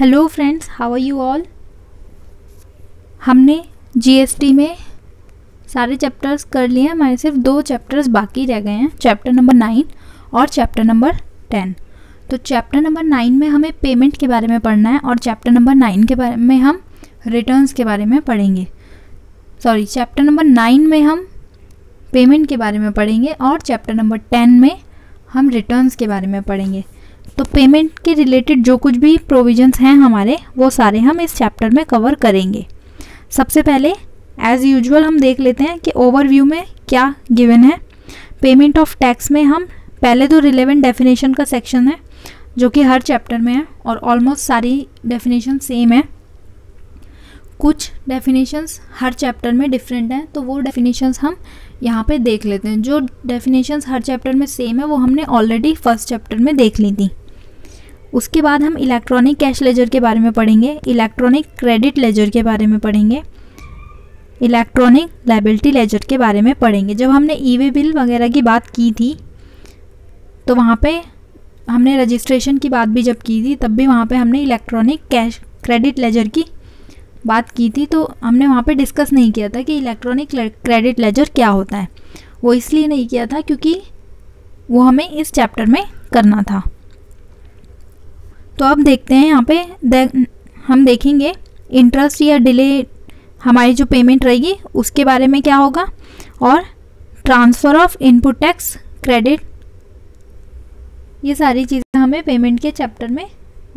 Hello friends how are you all हमने GST में सारे चैप्टर्स कर लिए हैं, हमारे सिर्फ़ दो चैप्टर्स बाकी रह गए हैं चैप्टर नंबर नाइन और चैप्टर नंबर टेन तो चैप्टर नंबर नाइन में हमें पेमेंट के बारे में पढ़ना है और चैप्टर नंबर नाइन के बारे में हम रिटर्न्स के बारे में पढ़ेंगे. सॉरी चैप्टर नंबर नाइन में हम पेमेंट के बारे में पढ़ेंगे और चैप्टर नंबर टेन में हम रिटर्न्स के बारे में पढ़ेंगे. तो पेमेंट के रिलेटेड जो कुछ भी प्रोविजंस हैं हमारे, वो सारे हम इस चैप्टर में कवर करेंगे। सबसे पहले एज़ यूजुअल हम देख लेते हैं कि ओवरव्यू में क्या गिवन है। पेमेंट ऑफ़ टैक्स में हम पहले तो रिलेवेंट डेफिनेशन का सेक्शन है, जो कि हर चैप्टर में है और ऑलमोस्ट सारी डेफिनेशन सेम है। कुछ डेफिनेशंस हर चैप्टर में डिफरेंट हैं तो वो डेफिनेशंस हम यहाँ पे देख लेते हैं। जो डेफिनेशंस हर चैप्टर में सेम है, वो हमने ऑलरेडी फ़र्स्ट चैप्टर में देख ली थी। उसके बाद हम इलेक्ट्रॉनिक कैश लेजर के बारे में पढ़ेंगे इलेक्ट्रॉनिक क्रेडिट लेजर के बारे में पढ़ेंगे इलेक्ट्रॉनिक लाइबिलिटी लेजर के बारे में पढ़ेंगे। जब हमने ई वे बिल वगैरह की बात की थी तो वहाँ पे हमने रजिस्ट्रेशन की बात भी जब की थी, तब भी वहाँ पे हमने इलेक्ट्रॉनिक कैश क्रेडिट लेजर की बात की थी तो हमने वहाँ पे डिस्कस नहीं किया था कि इलेक्ट्रॉनिक क्रेडिट लेजर क्या होता है। वो इसलिए नहीं किया था क्योंकि वो हमें इस चैप्टर में करना था। तो अब देखते हैं यहाँ पे दे, हम देखेंगे इंटरेस्ट या डिले हमारी जो पेमेंट रहेगी उसके बारे में क्या होगा और transfer of input tax credit ये सारी चीज़ें हमें पेमेंट के चैप्टर में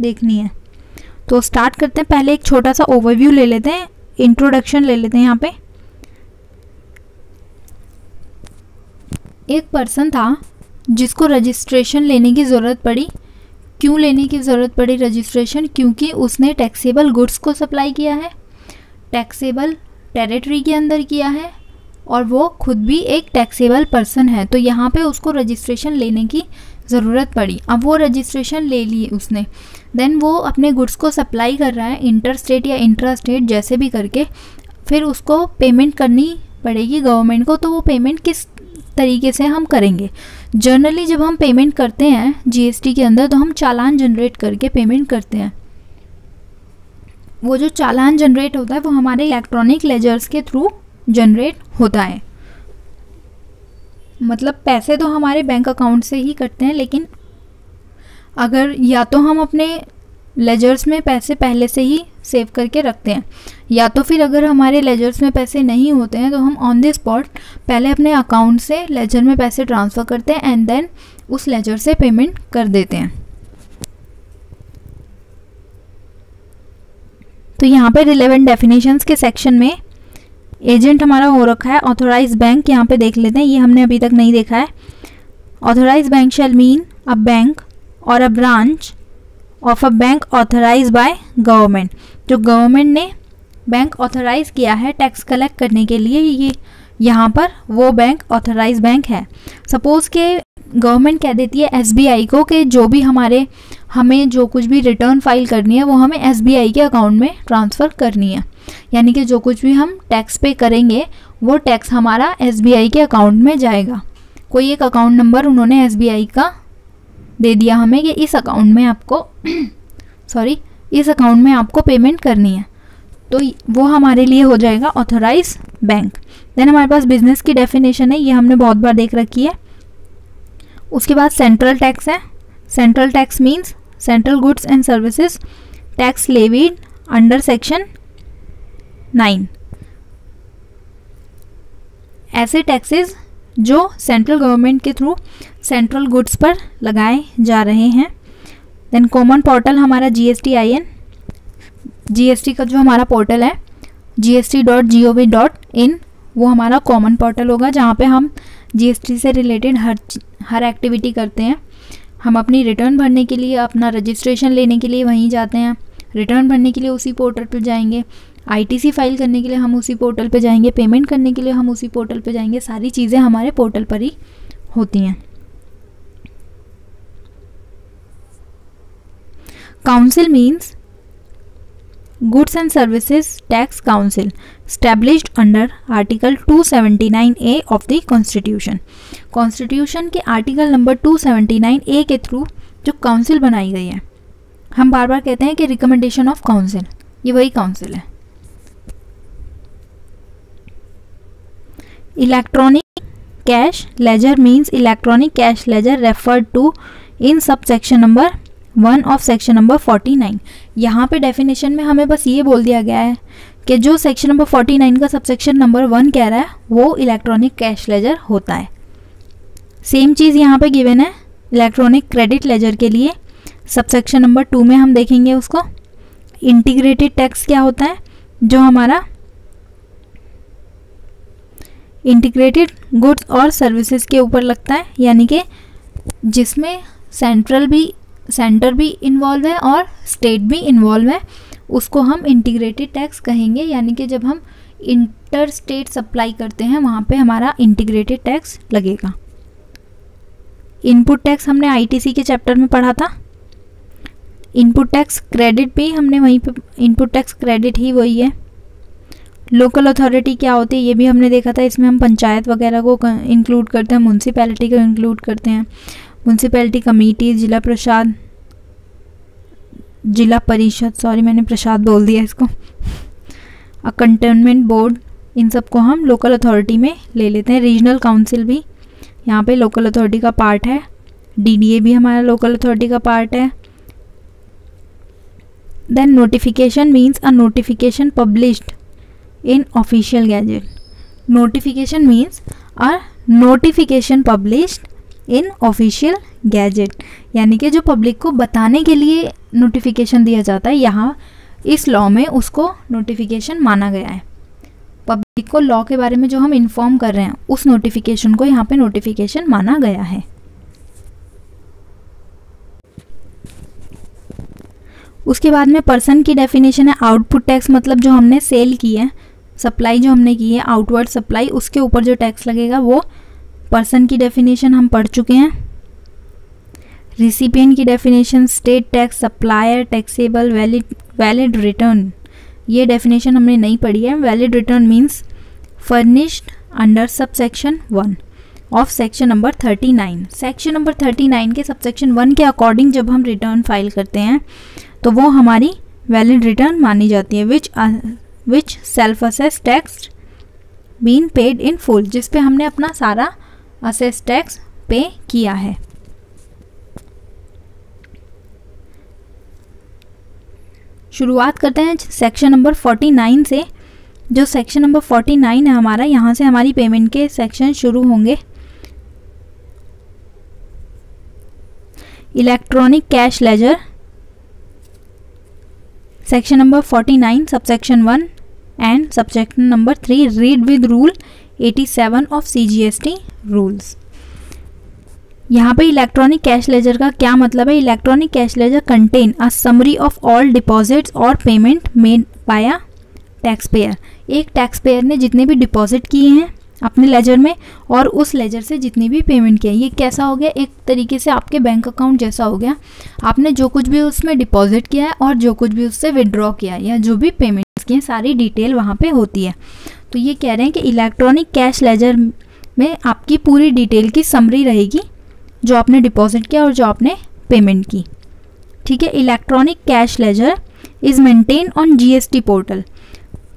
देखनी है। तो स्टार्ट करते हैं। पहले एक छोटा सा ओवरव्यू ले लेते हैं। इंट्रोडक्शन ले लेते हैं यहाँ पे। एक पर्सन था जिसको रजिस्ट्रेशन लेने की ज़रूरत पड़ी। क्यों लेने की ज़रूरत पड़ी रजिस्ट्रेशन क्योंकि उसने टैक्सेबल गुड्स को सप्लाई किया है। टैक्सेबल टेरिटरी के अंदर किया है और वो खुद भी एक टैक्सेबल पर्सन है। तो यहाँ पे उसको रजिस्ट्रेशन लेने की ज़रूरत पड़ी। अब वो रजिस्ट्रेशन ले ली उसने। देन वो अपने गुड्स को सप्लाई कर रहा है इंटर स्टेट या इंट्रा स्टेट जैसे भी करके। फिर उसको पेमेंट करनी पड़ेगी गवर्नमेंट को तो वो पेमेंट किस तरीके से हम करेंगे? जनरली जब हम पेमेंट करते हैं जीएसटी के अंदर तो हम चालान जनरेट करके पेमेंट करते हैं। वो जो चालान जनरेट होता है, वो हमारे इलेक्ट्रॉनिक लेजर्स के थ्रू जनरेट होता है। मतलब पैसे तो हमारे बैंक अकाउंट से ही कटते हैं, लेकिन अगर या तो हम अपने लेजर्स में पैसे पहले से ही सेव करके रखते हैं, या तो फिर अगर हमारे लेजर्स में पैसे नहीं होते हैं तो हम ऑन द स्पॉट पहले अपने अकाउंट से लेजर में पैसे ट्रांसफ़र करते हैं एंड देन उस लेजर से पेमेंट कर देते हैं। तो यहाँ पे रिलेवेंट डेफिनेशंस के सेक्शन में एजेंट हमारा हो रखा है ऑथोराइज बैंक यहाँ पे देख लेते हैं, ये हमने अभी तक नहीं देखा है। Authorise bank shall mean a bank और a branch of a bank authorise by government जो गवर्नमेंट ने बैंक ऑथराइज किया है टैक्स कलेक्ट करने के लिए, ये यहाँ पर वो बैंक ऑथराइज बैंक है। सपोज़ के गवर्नमेंट कह देती है एसबीआई को कि जो भी हमारे, हमें जो कुछ भी रिटर्न फ़ाइल करनी है, वो हमें एसबीआई के अकाउंट में ट्रांसफ़र करनी है। यानी कि जो कुछ भी हम टैक्स पे करेंगे, वो टैक्स हमारा एसबीआई के अकाउंट में जाएगा। कोई एक अकाउंट नंबर उन्होंने एसबीआई का दे दिया हमें कि इस अकाउंट में आपको सॉरी इस अकाउंट में आपको पेमेंट करनी है। तो वो हमारे लिए हो जाएगा ऑथोराइज बैंक देन हमारे पास बिज़नेस की डेफिनेशन है, ये हमने बहुत बार देख रखी है। उसके बाद सेंट्रल टैक्स है। Central tax means central goods and services tax levied under section nine ऐसे टैक्सेस जो सेंट्रल गवर्नमेंट के थ्रू सेंट्रल गुड्स पर लगाए जा रहे हैं। देन कॉमन पोर्टल हमारा G S T I N G S T का जो हमारा पोर्टल है G S T dot G O V dot in वो हमारा कॉमन पोर्टल होगा, जहाँ पे हम जी एस टी से रिलेटेड हर हर एक्टिविटी करते हैं। हम अपनी रिटर्न भरने के लिए, अपना रजिस्ट्रेशन लेने के लिए वहीं जाते हैं। रिटर्न भरने के लिए उसी पोर्टल पर जाएँगे। आईटीसी फ़ाइल करने के लिए हम उसी पोर्टल पर जाएँगे। पेमेंट करने के लिए हम उसी पोर्टल पर जाएँगे। सारी चीज़ें हमारे पोर्टल पर ही होती हैं। Council means goods and services tax council established under article 279 A of the constitution constitution के आर्टिकल नंबर 279 ए के थ्रू जो काउंसिल बनाई गई है, हम बार बार कहते हैं कि रिकमेंडेशन ऑफ़ काउंसिल ये वही काउंसिल है। Electronic cash ledger means electronic cash ledger referred to in sub section number one of section number forty nine. यहाँ पर डेफिनेशन में हमें बस ये बोल दिया गया है कि जो सेक्शन नंबर फोर्टी नाइन का सब सेक्शन नंबर वन कह रहा है, वो इलेक्ट्रॉनिक कैश लेजर होता है। सेम चीज़ यहाँ पे गिवन है इलेक्ट्रॉनिक क्रेडिट लेजर के लिए। सबसेक्शन नंबर टू में हम देखेंगे उसको। इंटीग्रेटेड टैक्स क्या होता है? जो हमारा इंटीग्रेटेड गुड्स और सर्विसेज़ के ऊपर लगता है, यानी कि जिसमें सेंट्रल भी सेंटर भी इन्वॉल्व है और स्टेट भी इन्वॉल्व है। उसको हम इंटीग्रेटेड टैक्स कहेंगे, यानी कि जब हम इंटर स्टेट सप्लाई करते हैं, वहाँ पे हमारा इंटीग्रेटेड टैक्स लगेगा। इनपुट टैक्स हमने आईटीसी के चैप्टर में पढ़ा था। इनपुट टैक्स क्रेडिट भी हमने वहीं पे इनपुट टैक्स क्रेडिट ही वही है। लोकल अथॉरिटी क्या होती है, ये भी हमने देखा था। इसमें हम पंचायत वगैरह को इंक्लूड करते हैं म्यूनसिपैलिटी को इंक्लूड करते हैं। म्यूनसिपैलिटी कमेटी जिला प्रसाद जिला परिषद सॉरी मैंने प्रसाद बोल दिया इसको। कंटेनमेंट बोर्ड इन सबको हम लोकल अथॉरिटी में ले लेते हैं। रीजनल काउंसिल भी, यहाँ पे लोकल अथॉरिटी का पार्ट है। डीडीए भी हमारा लोकल अथॉरिटी का पार्ट है। Then notification means a notification published in official gazette notification means a notification published in official gazette यानी कि जो पब्लिक को बताने के लिए नोटिफिकेशन दिया जाता है, यहाँ इस लॉ में उसको नोटिफिकेशन माना गया है। पब्लिक को लॉ के बारे में जो हम इन्फॉर्म कर रहे हैं, उस नोटिफिकेशन को यहाँ पे नोटिफिकेशन माना गया है। उसके बाद में पर्सन की डेफिनेशन है आउटपुट टैक्स मतलब जो हमने सेल की है सप्लाई जो हमने की है आउटवर्ड सप्लाई उसके ऊपर जो टैक्स लगेगा वो पर्सन की डेफिनेशन हम पढ़ चुके हैं। रिसिपियन की definition state tax supplier taxable valid valid return ये डेफिनेशन हमने नहीं पढ़ी है। Valid return means furnished under sub section one of section number thirty nine section number thirty nine के सब सेक्शन वन के अकॉर्डिंग जब हम रिटर्न फ़ाइल करते हैं तो वो हमारी वैलिड रिटर्न मानी जाती है which which self assess tax been paid in full जिस पे हमने अपना सारा असेस टैक्स पे किया है। शुरुआत करते हैं सेक्शन नंबर 49 से। जो सेक्शन नंबर 49 है हमारा, यहाँ से हमारी पेमेंट के सेक्शन शुरू होंगे। Electronic cash ledger section number 49 subsection 1 and subsection number 3 read with rule 87 of CGST rules यहाँ पे इलेक्ट्रॉनिक कैश लेजर का क्या मतलब है? Electronic cash ledger contain a summary of all deposits और payment made by a tax payer एक tax payer ने जितने भी डिपॉजिट किए हैं अपने लेजर में और उस लेजर से जितनी भी पेमेंट किया ये कैसा हो गया? एक तरीके से आपके बैंक अकाउंट जैसा हो गया। आपने जो कुछ भी उसमें डिपॉजिट किया है और जो कुछ भी उससे विड्रॉ किया है या जो भी पेमेंट्स किए सारी डिटेल वहाँ पे होती है। तो ये कह रहे हैं कि इलेक्ट्रॉनिक कैश लेजर में आपकी पूरी डिटेल की समरी रहेगी, जो आपने डिपॉजिट किया और जो आपने पेमेंट की। ठीक है electronic cash ledger is maintain on GST portal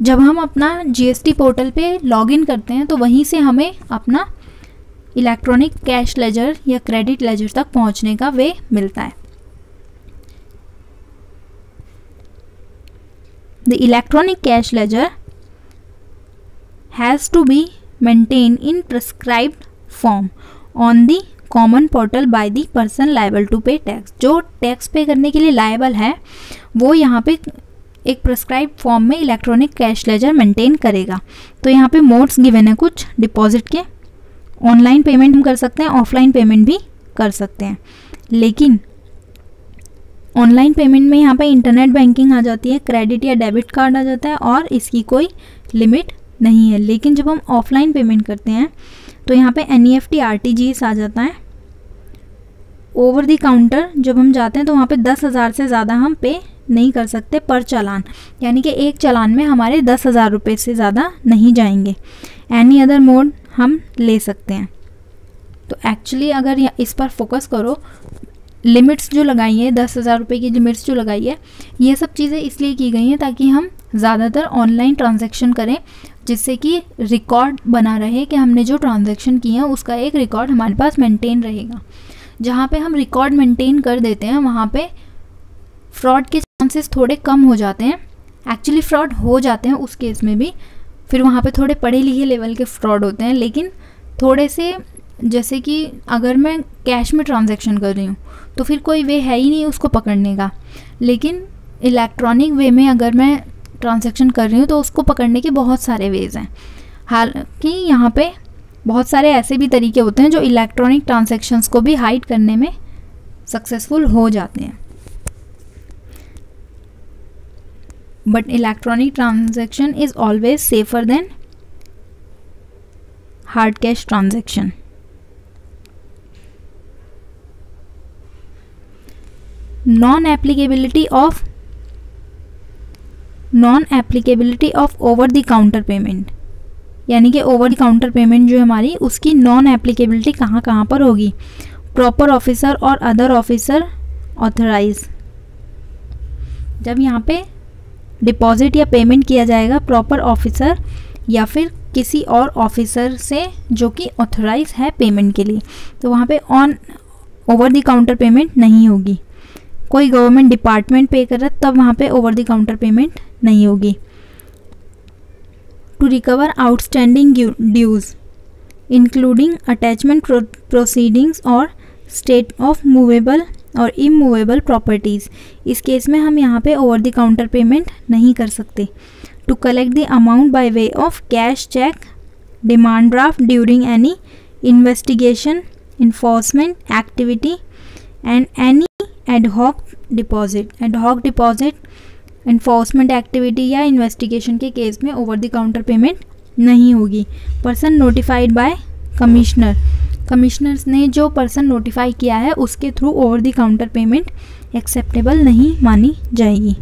जब हम अपना जीएसटी पोर्टल पे लॉगिन करते हैं तो वहीं से हमें अपना इलेक्ट्रॉनिक कैश लेजर या क्रेडिट लेजर तक पहुँचने का वे मिलता है। The electronic cash ledger has to be maintain in prescribed form on the common portal by the person liable to pay tax जो टैक्स पे करने के लिए लाइबल है, वो यहाँ पे एक प्रिस्क्राइब फॉर्म में इलेक्ट्रॉनिक कैश लेजर मेंटेन करेगा। तो यहाँ पे मोड्स गिवन है कुछ डिपॉजिट के ऑनलाइन पेमेंट हम कर सकते हैं ऑफलाइन पेमेंट भी कर सकते हैं। लेकिन ऑनलाइन पेमेंट में यहाँ पे इंटरनेट बैंकिंग आ जाती है क्रेडिट या डेबिट कार्ड आ जाता है और इसकी कोई लिमिट नहीं है। लेकिन जब हम ऑफलाइन पेमेंट करते हैं तो यहाँ पे N E F T R T आ जाता है। ओवर दी काउंटर जब हम जाते हैं तो वहाँ पे दस हज़ार से ज़्यादा हम पे नहीं कर सकते पर चालान। यानी कि एक चालान में हमारे दस हज़ार रुपये से ज़्यादा नहीं जाएँगे। एनी अदर मोड हम ले सकते हैं। तो एक्चुअली अगर इस पर फोकस करो लिमिट्स जो लगाई है, दस हज़ार रुपये की लिमिट्स जो लगाई है, ये सब चीज़ें इसलिए की गई हैं ताकि हम ज़्यादातर ऑनलाइन ट्रांजैक्शन करें। जिससे कि रिकॉर्ड बना रहे कि हमने जो ट्रांजेक्शन किए हैं, उसका एक रिकॉर्ड हमारे पास मेंटेन रहेगा। जहाँ पे हम रिकॉर्ड मेंटेन कर देते हैं, वहाँ पे फ्रॉड के चांसेस थोड़े कम हो जाते हैं। एक्चुअली फ्रॉड हो जाते हैं उस केस में भी। फिर वहाँ पे थोड़े पढ़े लिखे लेवल के फ्रॉड होते हैं, लेकिन थोड़े से जैसे कि अगर मैं कैश में ट्रांजैक्शन कर रही हूँ तो फिर कोई वे है ही नहीं उसको पकड़ने का। लेकिन इलेक्ट्रॉनिक वे में अगर मैं ट्रांजैक्शन कर रही हूँ तो उसको पकड़ने के बहुत सारे वेज़ हैं। हालाँकि यहाँ पे बहुत सारे ऐसे भी तरीके होते हैं जो इलेक्ट्रॉनिक ट्रांजेक्शन्स को भी हाइड करने में सक्सेसफुल हो जाते हैं। But electronic transaction is always safer than hard cash transaction non applicability of non applicability of over the counter payment यानी कि ओवर द काउंटर पेमेंट जो है हमारी, उसकी नॉन एप्लीकेबिलिटी कहाँ कहाँ पर होगी? प्रॉपर ऑफिसर और अदर ऑफिसर ऑथराइज जब यहाँ पे डिपॉजिट या पेमेंट किया जाएगा प्रॉपर ऑफिसर या फिर किसी और ऑफिसर से जो कि ऑथराइज है पेमेंट के लिए तो वहाँ पे on over the counter payment नहीं होगी। कोई गवर्नमेंट डिपार्टमेंट पे कर रहा है, तब वहाँ पे ओवर द काउंटर पेमेंट नहीं होगी। To recover outstanding dues including attachment proceedings और स्टेट ऑफ़ मूवेबल और इमूवेबल प्रॉपर्टीज़ इस केस में हम यहाँ पे ओवर द काउंटर पेमेंट नहीं कर सकते। To collect the amount by way of cash cheque demand draft during any investigation enforcement activity and any ad hoc deposit ad hoc deposit enforcement activity या investigation के case में over the counter payment नहीं होगी। Person notified by commissioner commissioners ने जो person notify किया है, उसके through over the counter payment acceptable नहीं मानी जाएगी।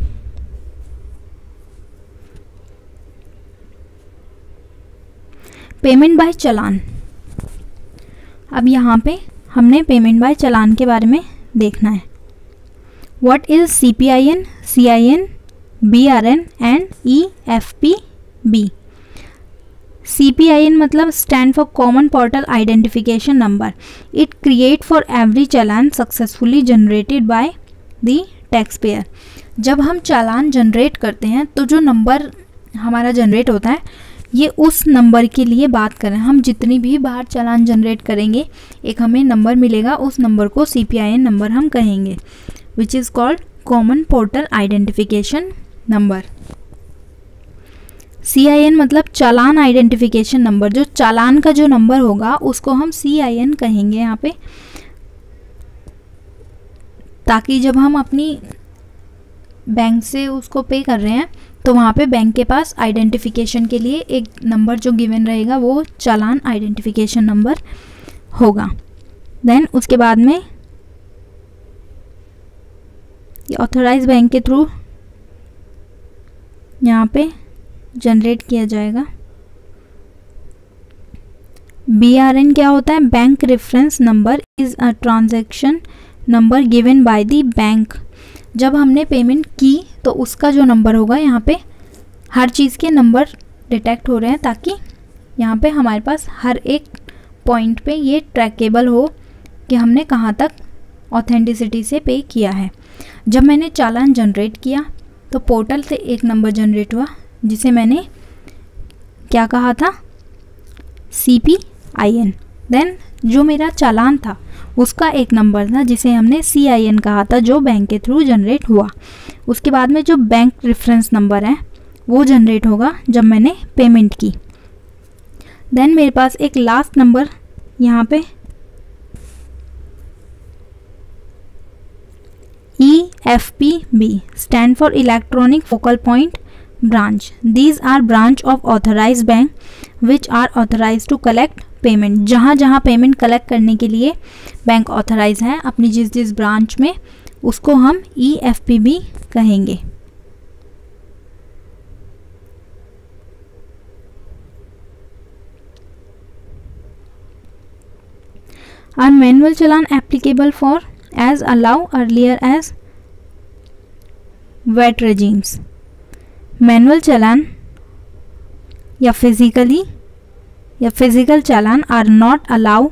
Payment by challan. अब यहाँ पे हमने पेमेंट बाय चलान के बारे में देखना है। What is C P I N C I N B R N and E F P B C P I N मतलब stand for common portal identification number it create for every challan successfully generated by the tax payer जब हम चालान generate करते हैं तो जो number हमारा generate होता है, ये उस नंबर के लिए बात करें। हम जितनी भी बार चालान जनरेट करेंगे, एक हमें नंबर मिलेगा, उस नंबर को C P I N number हम कहेंगे which is called common portal identification number. C I N मतलब चालान आइडेंटिफिकेशन नंबर जो चालान का जो नंबर होगा, उसको हम सी आई एन कहेंगे यहाँ पे। ताकि जब हम अपनी बैंक से उसको पे कर रहे हैं तो वहाँ पे बैंक के पास आइडेंटिफिकेशन के लिए एक नंबर जो गिवन रहेगा, वो चालान आइडेंटिफिकेशन नंबर होगा। देन उसके बाद में ऑथोराइज बैंक के थ्रू यहाँ पे जनरेट किया जाएगा। बी आर एन क्या होता है? Bank reference number is a transaction number given by the bank जब हमने पेमेंट की तो उसका जो नंबर होगा, यहाँ पे हर चीज़ के नंबर डिटेक्ट हो रहे हैं, ताकि यहाँ पे हमारे पास हर एक पॉइंट पे ये ट्रैकेबल हो कि हमने कहाँ तक ऑथेंटिसिटी से पे किया है। जब मैंने चालान जनरेट किया तो पोर्टल से एक नंबर जनरेट हुआ, जिसे मैंने क्या कहा था? C P I N then जो मेरा चालान था, उसका एक नंबर था, जिसे हमने सी आई एन कहा था, जो बैंक के थ्रू जनरेट हुआ। उसके बाद में जो बैंक रेफरेंस नंबर है, वो जनरेट होगा, जब मैंने पेमेंट की। देन मेरे पास एक लास्ट नंबर यहाँ पे E F P B stand for electronic focal point branch these are branch of authorise bank which are authorise to collect payment जहाँ जहाँ पेमेंट कलेक्ट करने के लिए बैंक ऑथराइज हैं, अपनी जिस जिस ब्रांच में, उसको हम ई एफ़ पी बी कहेंगे। Are manual challan applicable for as allow earlier as wet regimes. Manual challan या फिजिकली या physical challan are not allow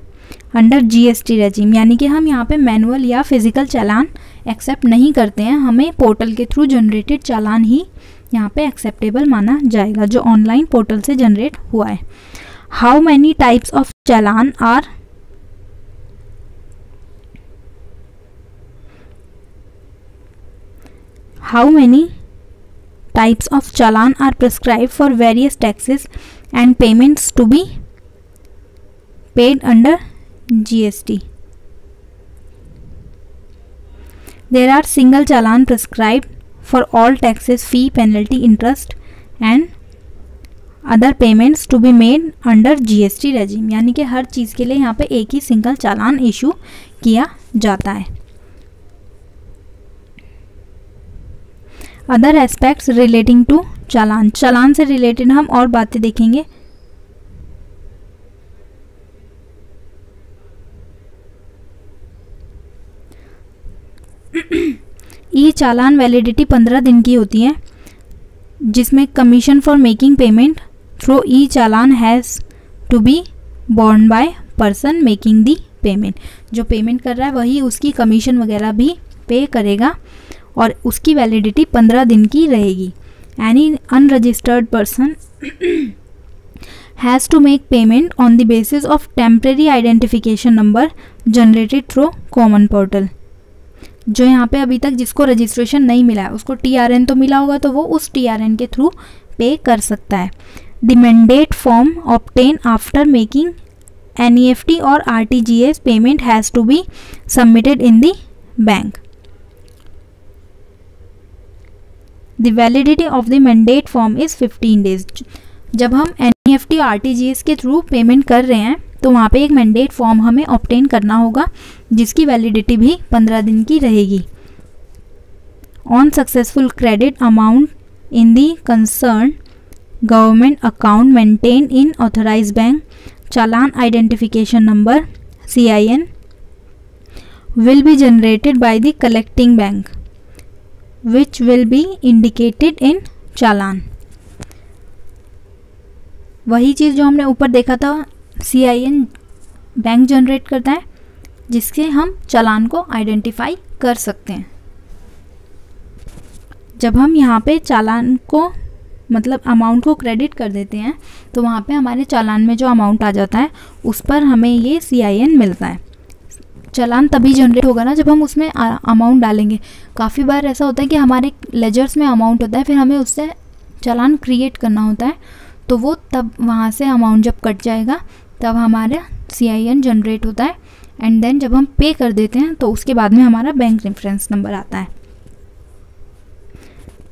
under GST regime यानी कि हम यहाँ पे मैनुअल या फ़िज़िकल चालान एक्सेप्ट नहीं करते हैं। हमें पोर्टल के थ्रू जनरेटेड चालान ही यहाँ पे एक्सेप्टेबल माना जाएगा, जो ऑनलाइन पोर्टल से जनरेट हुआ है। How many types of challan are how many types of challan are prescribed for various taxes and payments to be paid under GST. There are single challan prescribed for all taxes, fee, penalty, interest and other payments to be made under GST regime यानी कि हर चीज़ के लिए यहाँ पे एक ही single चालान issue किया जाता है other aspects relating to challan challan से रिलेटेड हम और बातें देखेंगे। ई चालान वैलिडिटी पंद्रह दिन की होती है, जिसमें commission for making payment through E challan has to be borne by person making the payment जो पेमेंट कर रहा है, वही उसकी कमीशन वगैरह भी पे करेगा। और उसकी वैलिडिटी पंद्रह दिन की रहेगी। Any unregistered person has to make payment on the basis of temporary identification number generated through common portal जो यहाँ पे अभी तक जिसको रजिस्ट्रेशन नहीं मिला है, उसको टीआरएन तो मिला होगा तो वो उस टीआरएन के थ्रू पे कर सकता है। The mandate form obtain after making N E F T और R T G S payment has to be submitted in the bank the validity of the mandate form is fifteen days जब हम N E F T R T G S के through payment कर रहे हैं तो वहाँ पे एक मैंडेट फॉर्म हमें ऑप्टेन करना होगा, जिसकी वैलिडिटी भी पंद्रह दिन की रहेगी। On successful credit amount in the concern government account maintain in authorise bank challan identification number C I N will be generated by the collecting bank which will be indicated in challan. वही चीज़ जो हमने ऊपर देखा था C I N bank generate करता है, जिससे हम चालान को आइडेंटिफाई कर सकते हैं। जब हम यहाँ पे चालान को मतलब अमाउंट को क्रेडिट कर देते हैं तो वहाँ पे हमारे चालान में जो अमाउंट आ जाता है, उस पर हमें ये सी आई एन मिलता है। चालान तभी जनरेट होगा ना जब हम उसमें अमाउंट डालेंगे। काफ़ी बार ऐसा होता है कि हमारे लेजर्स में अमाउंट होता है, फिर हमें उससे चलान क्रिएट करना होता है तो वो तब वहाँ से अमाउंट जब कट जाएगा, तब हमारा सी आई एन जनरेट होता है। एंड देन जब हम पे कर देते हैं तो उसके बाद में हमारा बैंक रेफरेंस नंबर आता है।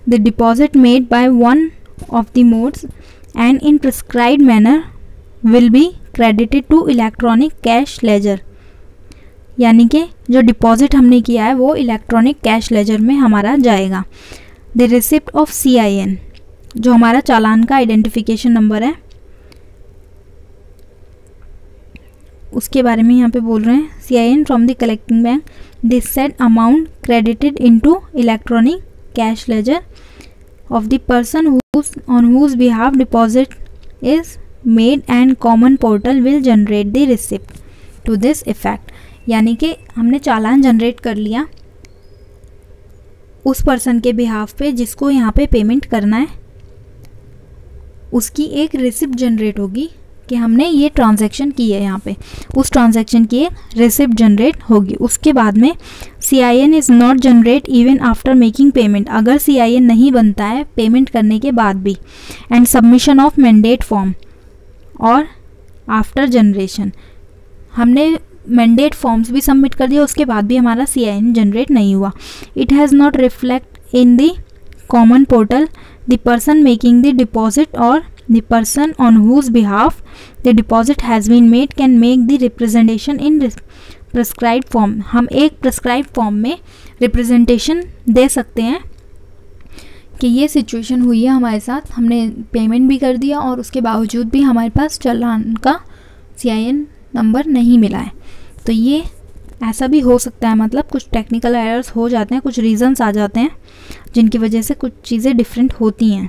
The deposit made by one of the modes and in prescribe manner will be credited to electronic cash ledger यानी कि जो डिपॉजिट हमने किया है वो इलेक्ट्रॉनिक कैश लेजर में हमारा जाएगा। The receipt of C I N जो हमारा चालान का आइडेंटिफिकेशन नंबर है। उसके बारे में यहाँ पे बोल रहे हैं। C I N from the collecting bank this set amount credited into electronic cash ledger of the person on whose behalf deposit is made and common portal will generate the receipt to this effect. यानी कि हमने चालान generate कर लिया उस person के behalf पे जिसको यहाँ पे पेमेंट करना है। उसकी एक रिसिप्ट जनरेट होगी कि हमने ये ट्रांजैक्शन की है यहाँ पे। उस ट्रांजैक्शन की रिसिप्ट जनरेट होगी। उसके बाद में C I N is not generate even after making payment अगर सी आई एन नहीं बनता है पेमेंट करने के बाद भी। And submission of mandate form और आफ्टर जनरेशन हमने मैंडेट फॉर्म्स भी सबमिट कर दिया, उसके बाद भी हमारा सी आई एन जनरेट नहीं हुआ। It has not reflect in the common portal the person making the deposit और the person on whose behalf the deposit has been made can make the representation in prescribed form हम एक prescribed form में representation दे सकते हैं कि ये situation हुई है हमारे साथ। हमने पेमेंट भी कर दिया और उसके बावजूद भी हमारे पास चलान का सी आई एन नंबर नहीं मिला है। तो ये ऐसा भी हो सकता है मतलब कुछ टेक्निकल एरर्स हो जाते हैं, कुछ रीजंस आ जाते हैं, जिनकी वजह से कुछ चीज़ें डिफरेंट होती हैं।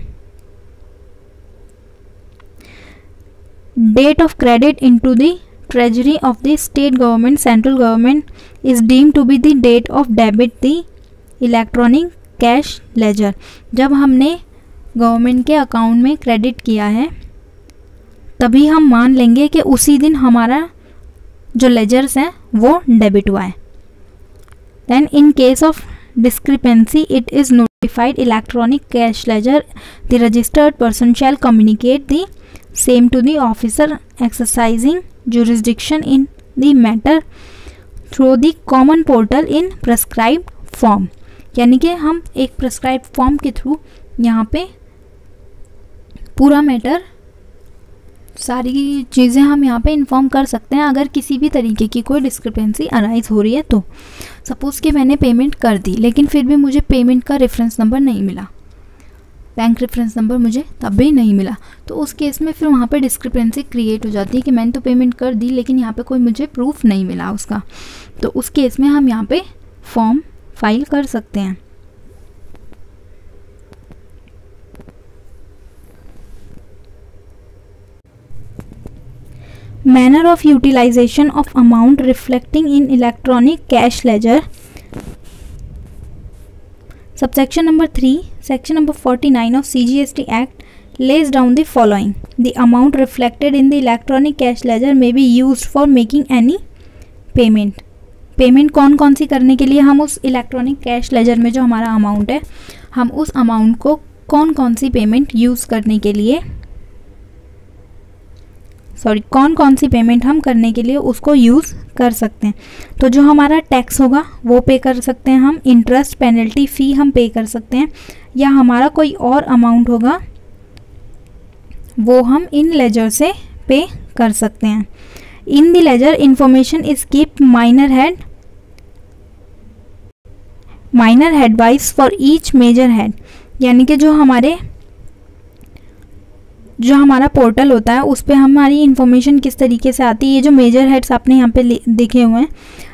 Date of credit into the treasury of the state government central government is deem to be the date of debit the electronic cash ledger जब हमने गवर्नमेंट के अकाउंट में क्रेडिट किया है, तभी हम मान लेंगे कि उसी दिन हमारा जो लेजर्स हैं, वो डेबिट हुआ है। Then in case of discrepancy it is notified electronic cash ledger the registered person shall communicate the same to the officer exercising jurisdiction in the matter through the common portal in prescribe form यानी कि हम एक prescribe form के through यहाँ पे पूरा matter सारी चीज़ें हम यहाँ पे इन्फॉर्म कर सकते हैं, अगर किसी भी तरीके की कोई डिस्क्रिपेंसी अराइज हो रही है तो। सपोज़ कि मैंने पेमेंट कर दी, लेकिन फिर भी मुझे पेमेंट का रेफरेंस नंबर नहीं मिला। बैंक रेफरेंस नंबर मुझे तब भी नहीं मिला। तो उस केस में फिर वहाँ पे डिस्क्रिपेंसी क्रिएट हो जाती है कि मैंने तो पेमेंट कर दी, लेकिन यहाँ पे कोई मुझे प्रूफ नहीं मिला उसका। तो उस केस में हम यहाँ पे फॉर्म फ़ाइल कर सकते हैं। Manner of utilization of amount reflecting in electronic cash ledger subsection number three section number forty nine of C G S T act lays down the following the amount reflected in the electronic cash ledger may be use for making any payment payment कौन कौन सी करने के लिए हम उस electronic cash ledger में जो हमारा अमाउंट है, हम उस अमाउंट को कौन कौन सी पेमेंट यूज़ करने के लिए सॉरी कौन कौन सी पेमेंट हम करने के लिए उसको यूज़ कर सकते हैं? तो जो हमारा टैक्स होगा, वो पे कर सकते हैं हम इंटरेस्ट पेनल्टी फ़ी हम पे कर सकते हैं, या हमारा कोई और अमाउंट होगा, वो हम इन लेजर से पे कर सकते हैं। In the ledger information is keep minor head minor head wise for each major head यानी कि जो हमारे जो हमारा पोर्टल होता है, उस पर हमारी इन्फॉर्मेशन किस तरीके से आती है, ये जो मेजर हेड्स आपने यहाँ पे देखे हुए हैं,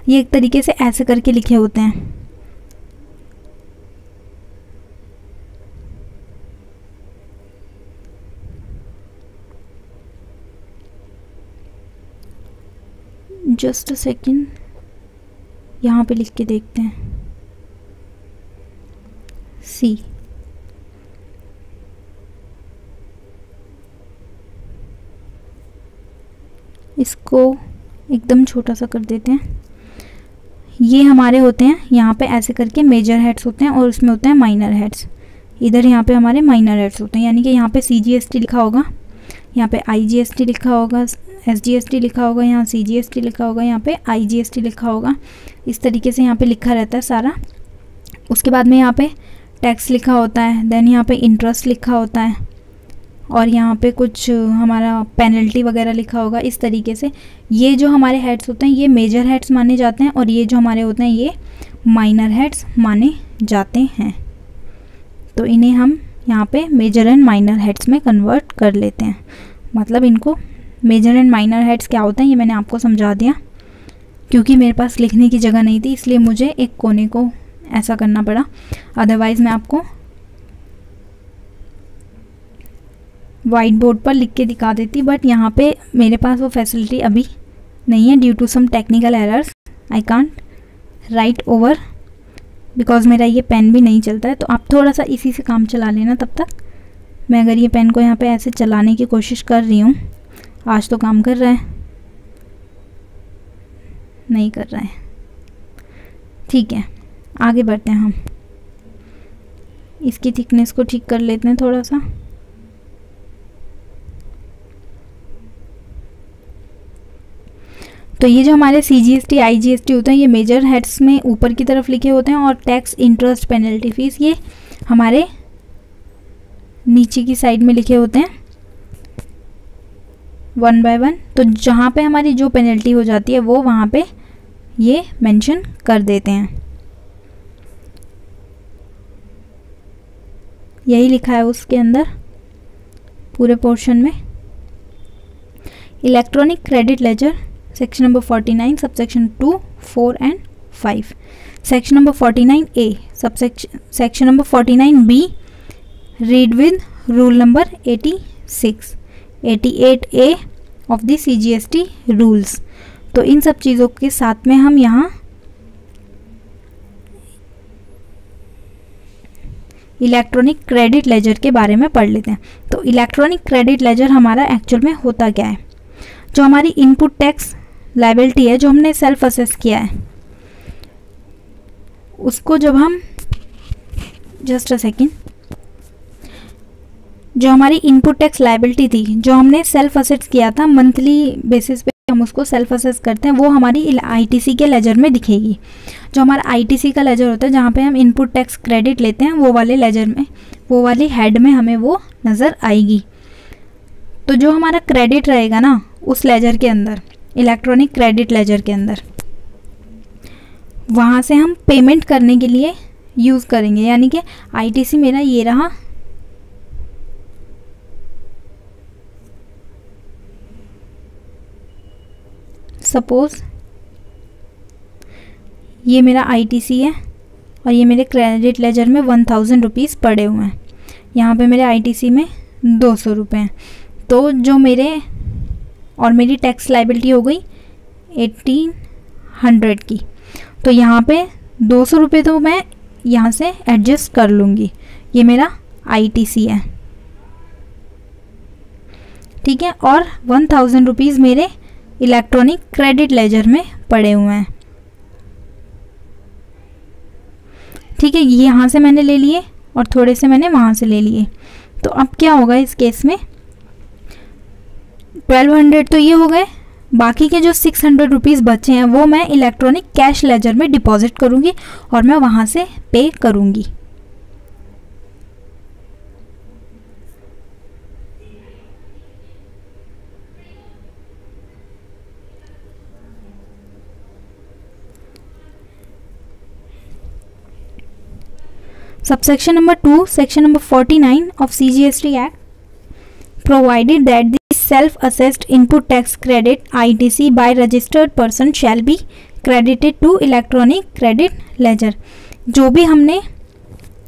ये एक तरीके से ऐसे करके लिखे होते हैं। जस्ट अ सेकेंड यहाँ पे लिख के देखते हैं। सी इसको एकदम छोटा सा कर देते हैं। ये हमारे होते हैं, यहाँ पे ऐसे करके मेजर हेड्स होते हैं और उसमें होते हैं माइनर हेड्स इधर यहाँ पे हमारे माइनर हेड्स होते हैं, यानी कि यहाँ पे सी जी एस टी लिखा होगा, यहाँ पे आई जी एस टी लिखा होगा एस जी एस टी लिखा होगा, यहाँ सी जी एस टी लिखा होगा, यहाँ पे आई जी एस टी लिखा होगा। इस तरीके से यहाँ पे लिखा रहता है सारा। उसके बाद में यहाँ पे टैक्स लिखा होता है देन यहाँ पे इंटरेस्ट लिखा होता है। और यहाँ पे कुछ हमारा पेनल्टी वगैरह लिखा होगा इस तरीके से। ये जो हमारे हेड्स होते हैं, ये मेजर हेड्स माने जाते हैं और ये जो हमारे होते हैं, ये माइनर हेड्स माने जाते हैं। तो इन्हें हम यहाँ पे मेजर एंड माइनर हेड्स में कन्वर्ट कर लेते हैं। मतलब इनको मेजर एंड माइनर हेड्स क्या होते हैं, ये मैंने आपको समझा दिया। क्योंकि मेरे पास लिखने की जगह नहीं थी, इसलिए मुझे एक कोने को ऐसा करना पड़ा। अदरवाइज़ मैं आपको वाइट बोर्ड पर लिख के दिखा देती बट यहाँ पे मेरे पास वो फैसिलिटी अभी नहीं है due to some technical errors I can't write over because मेरा ये पेन भी नहीं चलता है। तो आप थोड़ा सा इसी से काम चला लेना तब तक। मैं अगर ये पेन को यहाँ पे ऐसे चलाने की कोशिश कर रही हूँ, आज तो काम कर रहा है। नहीं कर रहा है। ठीक है, आगे बढ़ते हैं हम। इसकी थिकनेस को ठीक कर लेते हैं थोड़ा सा तो ये जो हमारे C G S T I G S T होते हैं, ये मेजर हेड्स में ऊपर की तरफ़ लिखे होते हैं और टैक्स इंटरेस्ट पेनल्टी फ़ीस ये हमारे नीचे की साइड में लिखे होते हैं। वन बाय वन तो जहाँ पे हमारी जो पेनल्टी हो जाती है, वो वहाँ पे ये मेंशन कर देते हैं। यही लिखा है उसके अंदर, पूरे पोर्शन में। Electronic credit ledger section number forty nine subsection two four and five section number forty nine A subsection section number forty nine B read with rule number eighty six eighty eight A of the C G S T rules तो इन सब चीज़ों के साथ में हम यहाँ electronic credit ledger के बारे में पढ़ लेते हैं। तो इलेक्ट्रॉनिक क्रेडिट लेजर हमारा एक्चुअल में होता क्या है? जो हमारी इनपुट टैक्स लाइबिलिटी है, जो हमने सेल्फ असेस किया है। उसको जब हम जस्ट अ सेकेंड जो हमारी इनपुट टैक्स लाइबिलिटी थी, जो हमने सेल्फ असेट्स किया था मंथली बेसिस पे हम उसको सेल्फ असेस करते हैं, वो हमारी आईटीसी के लेजर में दिखेगी। जो हमारा आईटीसी का लेजर होता है, जहाँ पे हम इनपुट टैक्स क्रेडिट लेते हैं, वो वाले लेजर में, वो वाली हेड में हमें वो नज़र आएगी। तो जो हमारा क्रेडिट रहेगा ना, उस लेजर के अंदर इलेक्ट्रॉनिक क्रेडिट लेजर के अंदर। वहाँ से हम पेमेंट करने के लिए यूज़ करेंगे। यानी कि आईटीसी मेरा ये रहा। सपोज़ ये मेरा आईटीसी है और ये मेरे क्रेडिट लेजर में वन थाउज़ेंड रुपीज़ पड़े हुए हैं। यहाँ पे मेरे आईटीसी में दो सौ रुपये हैं। तो जो मेरे और मेरी टैक्स लाइबिलिटी हो गई एटीन हंड्रेड की। तो यहाँ पे दो सौ रुपये तो मैं यहाँ से एडजस्ट कर लूँगी। ये मेरा आईटीसी है। ठीक है? और वन थाउज़ेंड रुपीज़ मेरे इलेक्ट्रॉनिक क्रेडिट लेजर में पड़े हुए हैं। ठीक है? यहाँ से मैंने ले लिए और थोड़े से मैंने वहाँ से ले लिए। तो अब क्या होगा इस केस में? ट्वेल्व हंड्रेड तो ये हो गए। बाकी के जो सिक्स हंड्रेड रुपीज़ बचे हैं वो मैं इलेक्ट्रॉनिक कैश लेजर में डिपॉजिट करूँगी और मैं वहाँ से पे करूँगी। Subsection number 2, section number 49 of CGST Act provided that the self-assessed input tax credit ITC by registered person shall be credited to electronic credit ledger. जो भी हमने,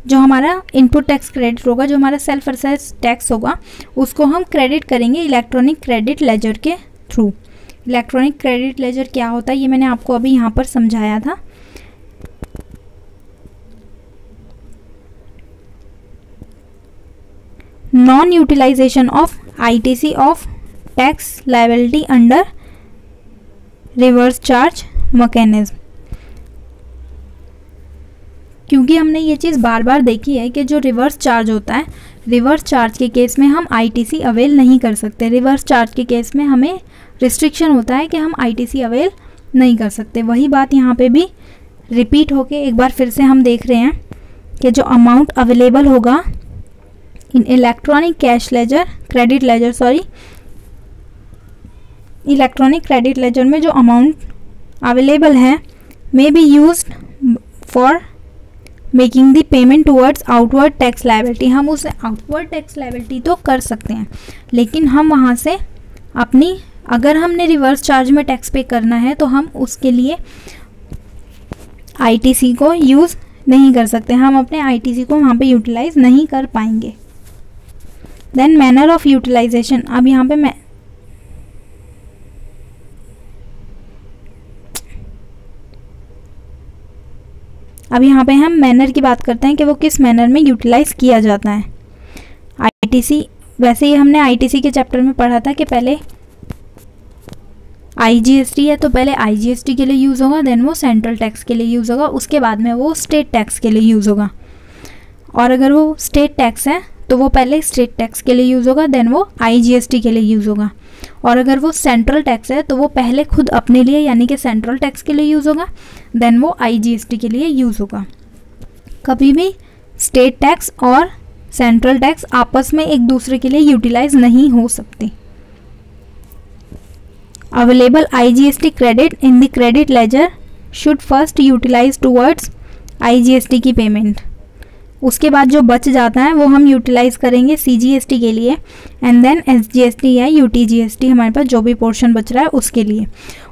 जो हमारा इनपुट टैक्स क्रेडिट होगा, जो हमारा सेल्फ असेस टैक्स होगा, उसको हम क्रेडिट करेंगे इलेक्ट्रॉनिक क्रेडिट लेजर के थ्रू इलेक्ट्रॉनिक क्रेडिट लेजर क्या होता है, ये मैंने आपको अभी यहाँ पर समझाया था non utilization of ITC of tax liability under reverse charge mechanism. क्योंकि हमने ये चीज़ बार बार देखी है कि जो रिवर्स चार्ज होता है रिवर्स चार्ज के केस में हम आईटीसी अवेल नहीं कर सकते। रिवर्स चार्ज के केस में हमें रिस्ट्रिक्शन होता है कि हम आईटीसी अवेल नहीं कर सकते। वही बात यहाँ पे भी रिपीट होके एक बार फिर से हम देख रहे हैं कि जो अमाउंट अवेलेबल होगा in electronic cash ledger, credit ledger, sorry. Electronic credit ledger में जो अमाउंट अवेलेबल है may be use for making the payment towards outward tax liability हम उसे आउटवर्ड टैक्स लाइबिलिटी तो कर सकते हैं, लेकिन हम वहाँ से अपनी, अगर हमने रिवर्स चार्ज में टैक्स पे करना है तो हम उसके लिए आईटीसी को यूज़ नहीं कर सकते। हम अपने आईटीसी को वहाँ पे यूटिलाइज नहीं कर पाएँगे। देन मैनर ऑफ़ यूटिलाइजेशन अब यहाँ पे मैं अब यहाँ पे हम मैनर की बात करते हैं कि वो किस मैनर में यूटिलाइज किया जाता है। आईटीसी वैसे ही हमने आईटीसी के चैप्टर में पढ़ा था कि पहले आईजीएसटी है तो पहले आईजीएसटी के लिए यूज़ होगा देन वो सेंट्रल टैक्स के लिए यूज़ होगा, उसके बाद में वो स्टेट टैक्स के लिए यूज़ होगा। और अगर वो स्टेट टैक्स है तो वो पहले स्टेट टैक्स के लिए यूज़ होगा देन वो आईजीएसटी के लिए यूज़ होगा। और अगर वो सेंट्रल टैक्स है तो वो पहले खुद अपने लिए, यानी कि सेंट्रल टैक्स के लिए यूज़ होगा देन वो आईजीएसटी के लिए यूज़ होगा। कभी भी स्टेट टैक्स और सेंट्रल टैक्स आपस में एक दूसरे के लिए यूटिलाइज नहीं हो सकते। Available IGST credit in the credit ledger should first utilise towards IGST की पेमेंट उसके बाद जो बच जाता है, वो हम यूटिलाइज करेंगे सीजीएसटी के लिए and then S G S T या यू हमारे पास जो भी पोर्शन बच रहा है उसके लिए।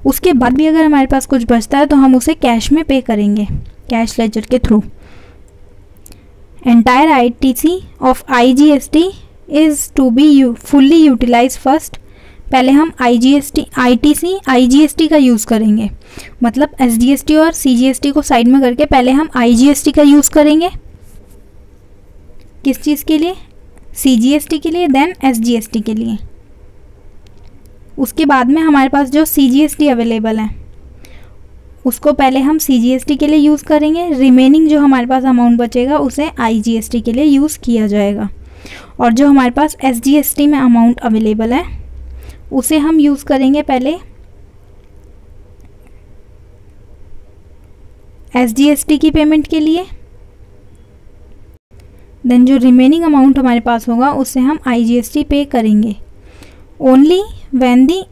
उसके बाद भी अगर हमारे पास कुछ बचता है तो हम उसे कैश में पे करेंगे कैश लेजर के through entire I T C of I G S T is to be you fully utilise first पहले हम जी एस टी का यूज़ करेंगे। मतलब टी और टी को साइड में करके पहले हम टी का यूज़ करेंगे। किस चीज़ के लिए? सी जी एस टी के लिए then S G S T के लिए। उसके बाद में हमारे पास जो C G S T available है, उसको पहले हम सी जी एस टी के लिए यूज़ करेंगे। रिमेनिंग जो हमारे पास अमाउंट बचेगा, उसे आई जी एस टी के लिए यूज़ किया जाएगा। और जो हमारे पास एस जी एस टी में अमाउंट अवेलेबल है, उसे हम यूज़ करेंगे पहले एस की पेमेंट के लिए। देन जो रिमेनिंग अमाउंट हमारे पास होगा उससे हम आई जी एस टी पे करेंगे। Only when the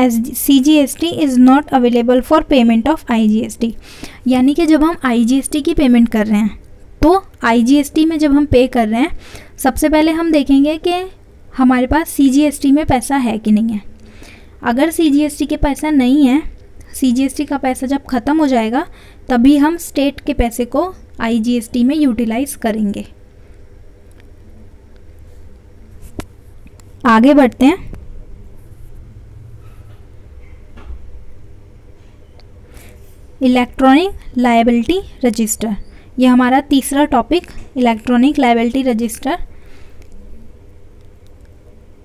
S C G S T is not available for payment of I G S T यानी कि जब हम आई जी एस टी की पेमेंट कर रहे हैं तो आई जी एस टी में जब हम पे कर रहे हैं, सबसे पहले हम देखेंगे कि हमारे पास सी जी एस टी में पैसा है कि नहीं है। अगर सी जी एस टी के पैसा नहीं है सी जी एस टी का पैसा जब ख़त्म हो जाएगा, तभी हम स्टेट के पैसे को आई जी एस टी में यूटिलाइज करेंगे। आगे बढ़ते हैं। इलेक्ट्रॉनिक लाइबिलिटी रजिस्टर, ये हमारा तीसरा topic, electronic liability register.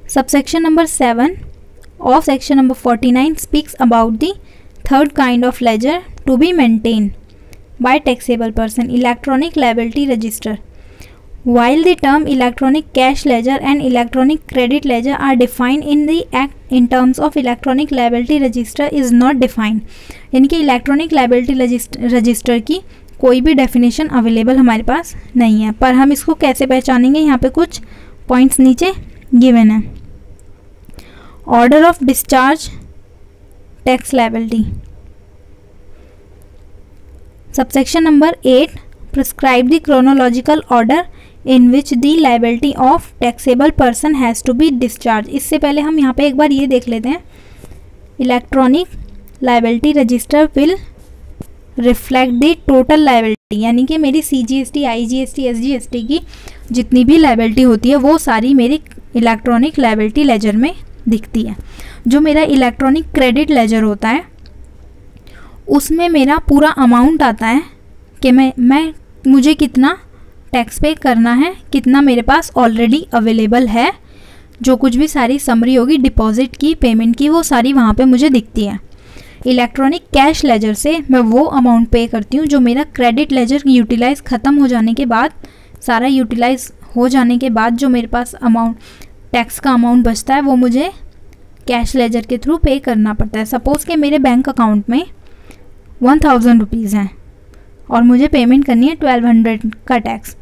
Subsection number seven of section number forty nine speaks about the third kind of ledger to be maintain by taxable person electronic liability register while the term electronic cash ledger and electronic credit ledger are defined in the act in terms of electronic liability register is not defined यानी कि electronic liability register की कोई भी definition available हमारे पास नहीं है पर हम इसको कैसे पहचानेंगे यहाँ पे कुछ पॉइंट्स नीचे गिवन है order of discharge tax liability subsection number eight prescribe the chronological order in which the liability of taxable person has to be discharge इससे पहले हम यहाँ पे एक बार ये देख लेते हैं। Electronic liability register will reflect the total liability यानी कि मेरी C G S T I G S T S G S T की जितनी भी लाइबिलिटी होती है, वो सारी मेरी इलेक्ट्रॉनिक लाइबिलिटी लेजर में दिखती है। जो मेरा इलेक्ट्रॉनिक क्रेडिट लेजर होता है, उसमें मेरा पूरा अमाउंट आता है कि मैं मैं, मुझे कितना टैक्स पे करना है, कितना मेरे पास ऑलरेडी अवेलेबल है, जो कुछ भी सारी समरी होगी डिपॉजिट की पेमेंट की, वो सारी वहाँ पे मुझे दिखती है। इलेक्ट्रॉनिक कैश लेजर से मैं वो अमाउंट पे करती हूँ, जो मेरा क्रेडिट लेजर यूटिलाइज ख़त्म हो जाने के बाद, सारा यूटिलाइज हो जाने के बाद जो मेरे पास अमाउंट टैक्स का अमाउंट बचता है, वो मुझे कैश लेजर के थ्रू पे करना पड़ता है। सपोज़ कि मेरे बैंक अकाउंट में वन थाउज़ेंड रुपीज़ हैं। और मुझे पेमेंट करनी है ट्वेल्व हंड्रेड का टैक्स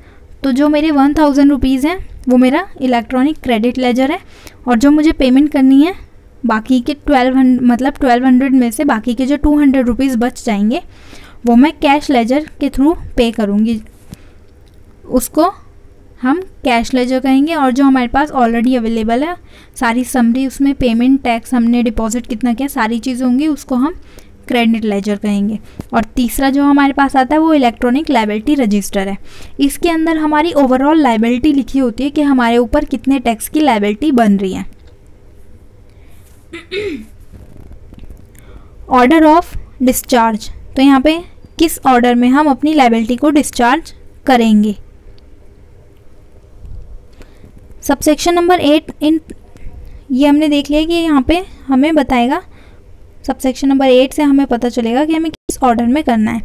तो जो मेरे वन थाउज़ेंड रुपीज़ हैं, वो मेरा इलेक्ट्रॉनिक क्रेडिट लेजर है और जो मुझे पेमेंट करनी है, बाकी के ट्वेल्व मतलब ट्वेल्व हंड्रेड में से बाकी के जो टू हंड्रेड रुपीज़ बच जाएँगे, वो मैं कैश लेजर के थ्रू पे करूँगी। उसको हम कैश लेजर कहेंगे और जो हमारे पास ऑलरेडी अवेलेबल है, सारी समरी उसमें पेमेंट टैक्स हमने डिपॉजिट कितना किया, सारी चीज़ें होंगी, उसको हम क्रेडिट लेजर कहेंगे। और तीसरा जो हमारे पास आता है, वो इलेक्ट्रॉनिक लाइबिलिटी रजिस्टर है। इसके अंदर हमारी ओवरऑल लाइबिलिटी लिखी होती है कि हमारे ऊपर कितने टैक्स की लाइबिलिटी बन रही है। ऑर्डर ऑफ़ डिस्चार्ज तो यहाँ पे किस ऑर्डर में हम अपनी लाइबिलिटी को डिस्चार्ज करेंगे? सबसेक्शन नंबर एट इन ये हमने देख लिया कि यहाँ पे हमें बताएगा सबसेक्शन नंबर एट से हमें पता चलेगा कि हमें किस ऑर्डर में करना है।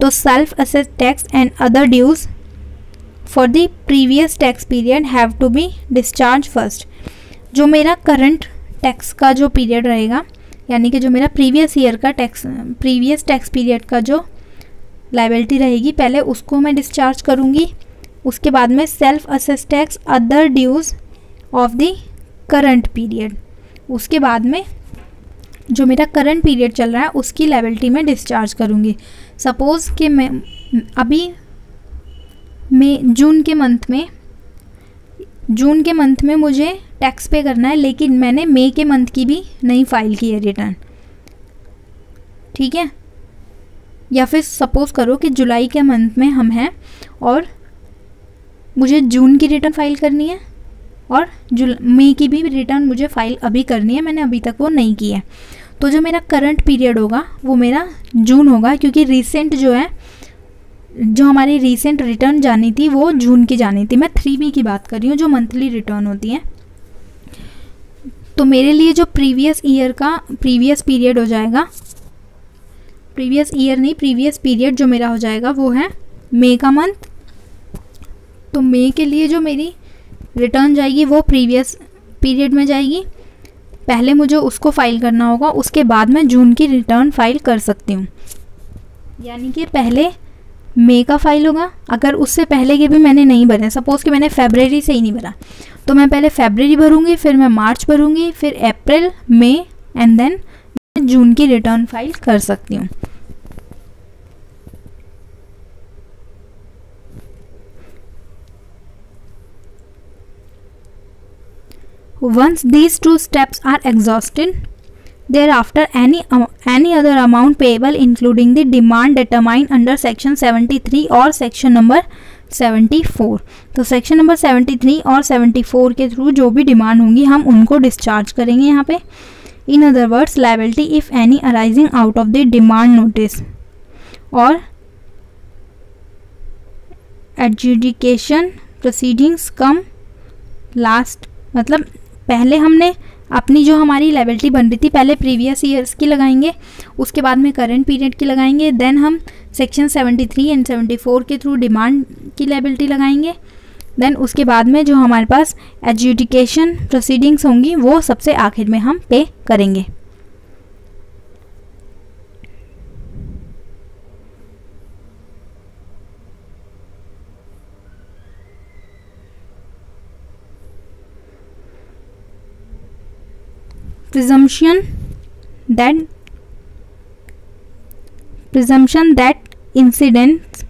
तो self assess tax and other dues for the previous tax period have to be discharge first जो मेरा करंट टैक्स का जो पीरियड रहेगा, यानी कि जो मेरा प्रीवियस ईयर का टैक्स प्रीवियस टैक्स पीरियड का जो लाइबिलिटी रहेगी, पहले उसको मैं डिस्चार्ज करूँगी। उसके बाद में self assess tax other dues of the current period उसके बाद में जो मेरा करंट पीरियड चल रहा है, उसकी लाइबिलिटी में डिस्चार्ज करूँगी। सपोज़ कि मैं, अभी मई जून के मंथ में, जून के मंथ में मुझे टैक्स पे करना है, लेकिन मैंने मई के मंथ की भी नहीं फ़ाइल की है रिटर्न ठीक है? या फिर सपोज़ करो कि जुलाई के मंथ में हम हैं और मुझे जून की रिटर्न फ़ाइल करनी है और जुल, मई की भी रिटर्न मुझे फ़ाइल अभी करनी है, मैंने अभी तक वो नहीं की है। तो जो मेरा करंट पीरियड होगा, वो मेरा जून होगा, क्योंकि रिसेंट जो है, जो हमारी रिसेंट रिटर्न जानी थी, वो जून की जानी थी। मैं थ्री बी की बात कर रही हूँ, जो मंथली रिटर्न होती है। तो मेरे लिए जो प्रीवियस ईयर का प्रीवियस पीरियड हो जाएगा प्रीवियस ईयर नहीं प्रीवियस पीरियड जो मेरा हो जाएगा, वो है मई का मंथ तो मई के लिए जो मेरी रिटर्न जाएगी, वो प्रीवियस पीरियड में जाएगी। पहले मुझे उसको फ़ाइल करना होगा, उसके बाद मैं जून की रिटर्न फ़ाइल कर सकती हूँ। यानी कि पहले मई का फ़ाइल होगा। अगर उससे पहले के भी मैंने नहीं भरे सपोज़ कि मैंने फेबररी से ही नहीं भरा तो मैं पहले फेबररी भरूँगी, फिर मैं मार्च भरूँगी, फिर अप्रैल मई एंड देन जून की रिटर्न फ़ाइल कर सकती हूँ। Once these two steps are exhausted, thereafter any um, any other amount payable including the demand determined under section 73 or section number 74 तो सेक्शन नंबर 73 और 74 के थ्रू जो भी डिमांड होंगी हम उनको डिस्चार्ज करेंगे यहाँ पे in other words liability if any arising out of the demand notice और एडजुडिकेशन प्रोसीडिंग्स कम लास्ट मतलब पहले हमने अपनी जो हमारी लाइबिलिटी बन रही थी, पहले प्रीवियस ईयर्स की लगाएँगे, उसके बाद में करंट पीरियड की लगाएँगे देन हम सेक्शन 73 एंड 74 के थ्रू डिमांड की लाइबिलिटी लगाएँगे देन उसके बाद में जो हमारे पास एजुडिकेशन प्रोसीडिंग्स होंगी, वो सबसे आखिर में हम पे करेंगे। Presumption that presumption that incidence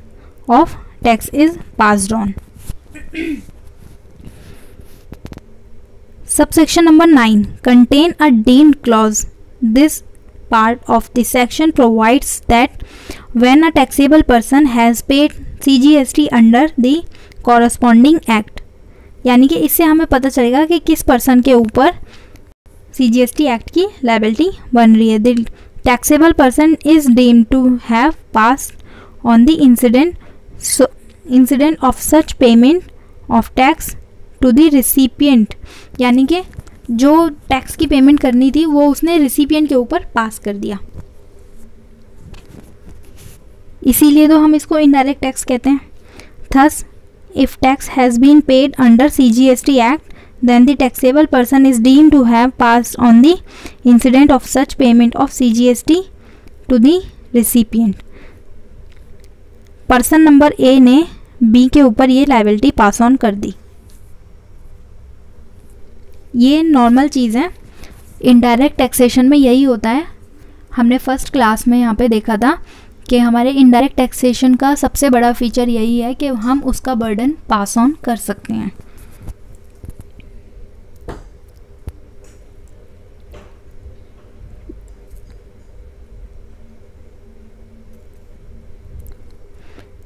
of tax is passed on subsection number 9 contain a deemed clause this part of the section provides that when a taxable person has paid CGST under the corresponding act यानी कि इससे हमें पता चलेगा कि किस person के ऊपर सीजीएसटी एक्ट की लाइबिलिटी बन रही है। The taxable person is deem to have pass on the incident incident of such payment of tax to the recipient यानी कि जो टैक्स की पेमेंट करनी थी, वो उसने रिसिपियंट के ऊपर पास कर दिया। इसीलिए तो हम इसको इनडायरेक्ट टैक्स कहते हैं। Thus if tax has been paid under C G S T act then the taxable person is deemed to have passed on the incident of such payment of CGST to the recipient. Person number A ने B के ऊपर ये liability pass on कर दी। ये normal चीज़ है। Indirect taxation में यही होता है। हमने फ़र्स्ट क्लास में यहाँ पे देखा था कि हमारे इनडायरेक्ट टैक्सेशन का सबसे बड़ा फीचर यही है कि हम उसका बर्डन पास ऑन कर सकते हैं।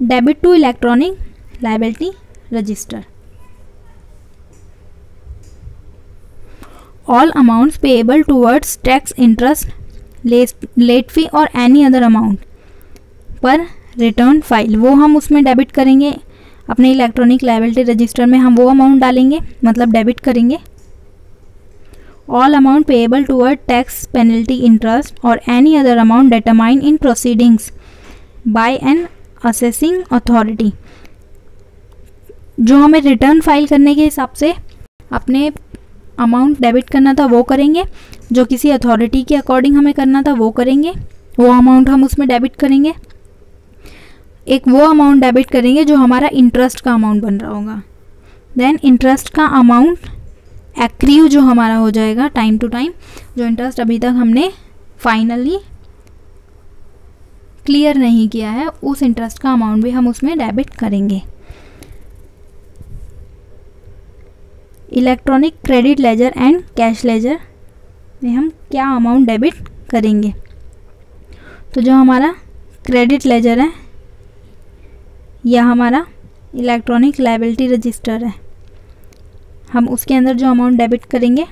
Debit to electronic liability register. All amounts payable towards tax interest, late fee और any other amount पर रिटर्न फ़ाइल वो हम उसमें डेबिट करेंगे। अपने इलेक्ट्रॉनिक लाइबिलिटी रजिस्टर में हम वो अमाउंट डालेंगे मतलब डेबिट करेंगे। All amount payable toward tax penalty interest और any other amount determine in proceedings by an assessing authority. जो हमें रिटर्न फ़ाइल करने के हिसाब से अपने अमाउंट डेबिट करना था, वो करेंगे। जो किसी अथॉरिटी के अकॉर्डिंग हमें करना था, वो करेंगे। वो अमाउंट हम उसमें डेबिट करेंगे। एक वो अमाउंट डेबिट करेंगे जो हमारा इंटरेस्ट का अमाउंट बन रहा होगा। देन इंटरेस्ट का अमाउंट एक्रीव जो हमारा हो जाएगा टाइम टू टाइम जो इंटरेस्ट अभी तक हमने फाइनली क्लियर नहीं किया है, उस इंटरेस्ट का अमाउंट भी हम उसमें डेबिट करेंगे। Electronic credit ledger and cash ledger में हम क्या अमाउंट डेबिट करेंगे? तो जो हमारा क्रेडिट लेजर है, या हमारा इलेक्ट्रॉनिक लाइबिलिटी रजिस्टर है, हम उसके अंदर जो अमाउंट डेबिट करेंगे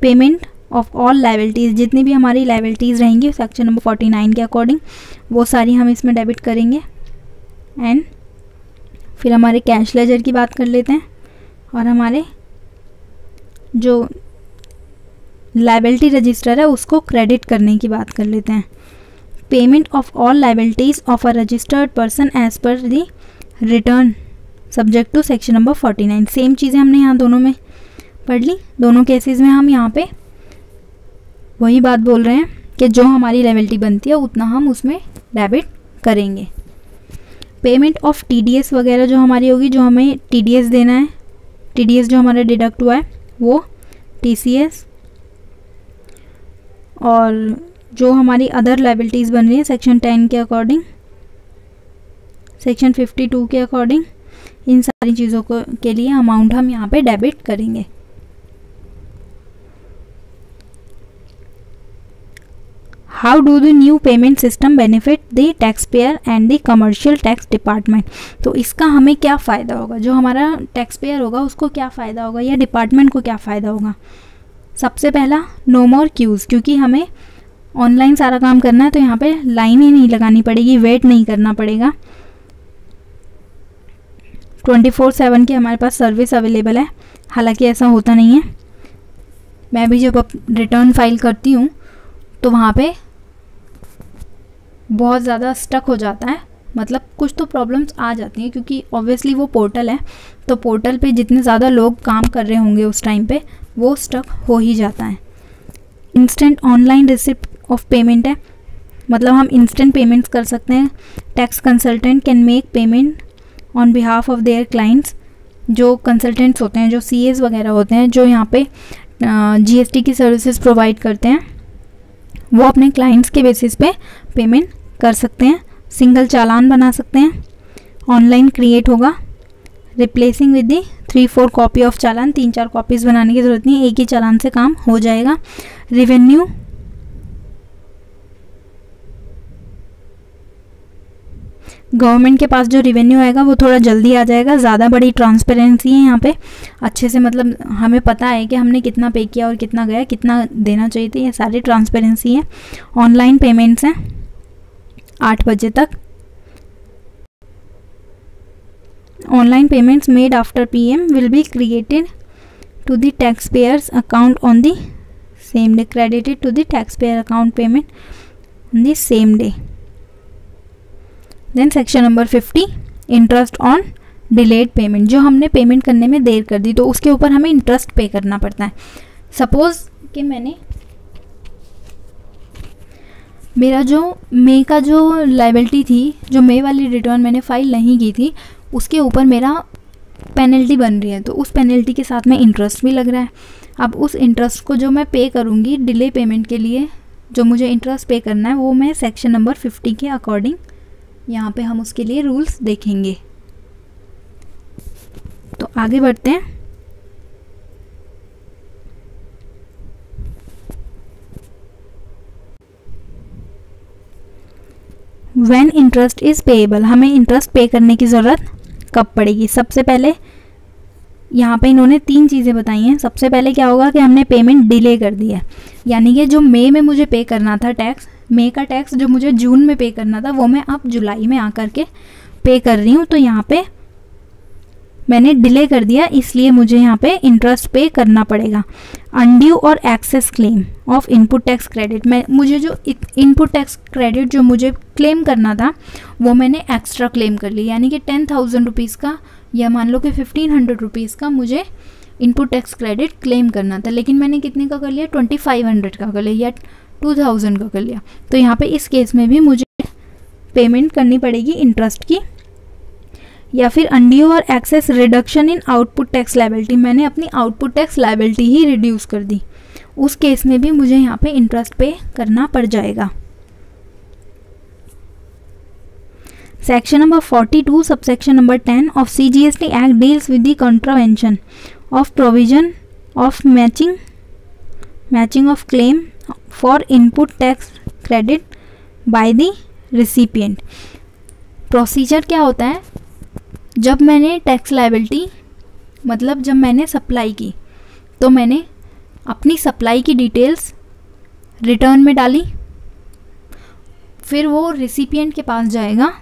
पेमेंट ऑफ़ ऑल लाइबिलिटीज़ जितनी भी हमारी लाइबिलिटीज़ रहेंगी सेक्शन नंबर फोर्टी नाइन के अकॉर्डिंग वो सारी हम इसमें डेबिट करेंगे। एंड फिर हमारे कैश लेजर की बात कर लेते हैं। और हमारे जो लाइबिलिटी रजिस्टर है, उसको क्रेडिट करने की बात कर लेते हैं। Payment of all liabilities of a registered person as per the return subject to section number forty nine same चीज़ें हमने यहाँ दोनों में पढ़ ली। दोनों केसेस में हम यहाँ पे वही बात बोल रहे हैं कि जो हमारी लाइबिलिटी बनती है, उतना हम उसमें डेबिट करेंगे। पेमेंट ऑफ़ टीडीएस वगैरह जो हमारी होगी, जो हमें टीडीएस देना है टीडीएस जो हमारा डिडक्ट हुआ है, वो टीसीएस और जो हमारी अदर लाइबिलिटीज़ बन रही है सेक्शन टेन के अकॉर्डिंग सेक्शन फिफ्टी टू के अकॉर्डिंग इन सारी चीज़ों को, के लिए अमाउंट हम यहाँ पे डेबिट करेंगे। Do the new payment system benefit the tax payer and the commercial tax department तो इसका हमें क्या फ़ायदा होगा? जो हमारा टैक्स पेयर होगा, उसको क्या फ़ायदा होगा? या डिपार्टमेंट को क्या फ़ायदा होगा? सबसे पहला नो मोर क्यूज़ क्योंकि हमें ऑनलाइन सारा काम करना है तो यहाँ पे लाइन ही नहीं लगानी पड़ेगी वेट नहीं करना पड़ेगा। ट्वेंटी फोर सेवन की हमारे पास सर्विस अवेलेबल है। हालाँकि ऐसा होता नहीं है। मैं भी जब रिटर्न फ़ाइल करती हूँ तो वहाँ पे बहुत ज़्यादा स्टक हो जाता है। मतलब कुछ तो प्रॉब्लम्स आ जाती हैं क्योंकि ऑब्वियसली वो पोर्टल है। तो पोर्टल पे जितने ज़्यादा लोग काम कर रहे होंगे उस टाइम पे, वो स्टक हो ही जाता है। Instant online receipt of payment है। मतलब हम इंस्टेंट पेमेंट्स कर सकते हैं। Tax consultant can make payment on behalf of their clients जो कंसल्टेंट्स होते हैं, जो सी वगैरह होते हैं, जो यहाँ पे जीएसटी की सर्विसेज़ प्रोवाइड करते हैं। वो अपने क्लाइंट्स के बेसिस पे पेमेंट कर सकते हैं सिंगल चालान बना सकते हैं ऑनलाइन क्रिएट होगा। Replacing with the three four copy of चालान, तीन, चार कॉपीज़ बनाने की ज़रूरत नहीं, एक ही चालान से काम हो जाएगा। रिवेन्यू गवर्नमेंट के पास जो रिवेन्यू आएगा वो थोड़ा जल्दी आ जाएगा। ज़्यादा बड़ी ट्रांसपेरेंसी है यहाँ पे। अच्छे से मतलब हमें पता है कि हमने कितना पे किया और कितना गया, कितना देना चाहिए था, ये सारी ट्रांसपेरेंसी है। ऑनलाइन पेमेंट्स हैं आठ बजे तक। Online payments made after PM will be created to the tax payers account on the same day credited to the tax payer account payment on the same day then section number fifty interest on delayed payment जो हमने payment करने में देर कर दी तो उसके ऊपर हमें interest पे करना पड़ता है। सपोज़ कि मैंने मेरा जो मे का जो लाइबिलिटी थी, जो मे वाली रिटर्न मैंने फ़ाइल नहीं की थी, उसके ऊपर मेरा पेनल्टी बन रही है तो उस पेनल्टी के साथ में इंटरेस्ट भी लग रहा है। अब उस इंटरेस्ट को जो मैं पे करूँगी डिले पेमेंट के लिए, जो मुझे इंटरेस्ट पे करना है, वो मैं सेक्शन नंबर फिफ्टी के अकॉर्डिंग यहाँ पे हम उसके लिए रूल्स देखेंगे। तो आगे बढ़ते हैं। वेन इंटरेस्ट इज़ पेएबल हमें इंटरेस्ट पे करने की ज़रूरत कब पड़ेगी? सबसे पहले यहाँ पे इन्होंने तीन चीज़ें बताई हैं। सबसे पहले क्या होगा कि हमने पेमेंट डिले कर दी है। यानी कि जो मई में मुझे पे करना था टैक्स मई का टैक्स जो मुझे जून में पे करना था, वो मैं अब जुलाई में आकर के पे कर रही हूँ। तो यहाँ पे मैंने डिले कर दिया, इसलिए मुझे यहाँ पे इंटरेस्ट पे करना पड़ेगा। अनड्यू और excess claim of input tax credit मैं, मुझे जो इनपुट टैक्स क्रेडिट जो मुझे क्लेम करना था, वो मैंने एक्स्ट्रा क्लेम कर लिया यानी कि टेन थाउज़ेंड रुपीज़ का या मान लो कि फिफ्टीन हंड्रेड रुपीज़ का मुझे इनपुट टैक्स क्रेडिट क्लेम करना था। लेकिन मैंने कितने का कर लिया? ट्वेंटी फाइव हंड्रेड का कर लिया। या टू थाउज़ेंड का कर लिया। तो यहाँ पे इस केस में भी मुझे पेमेंट करनी पड़ेगी इंटरेस्ट की, या फिर अंडियो और excess reduction in output tax liability मैंने अपनी आउटपुट टैक्स लाइबिलिटी ही रिड्यूस कर दी। उस केस में भी मुझे यहाँ पे इंटरेस्ट पे करना पड़ जाएगा। Section number 42 subsection number 10 of CGST act deals with the contravention of provision of matching matching of claim for input tax credit by the recipient procedure क्या होता है? जब मैंने टैक्स लाइबिलिटी मतलब जब मैंने सप्लाई की तो मैंने अपनी सप्लाई की डिटेल्स रिटर्न में डाली, फिर वो रिसिपिएंट के पास जाएगा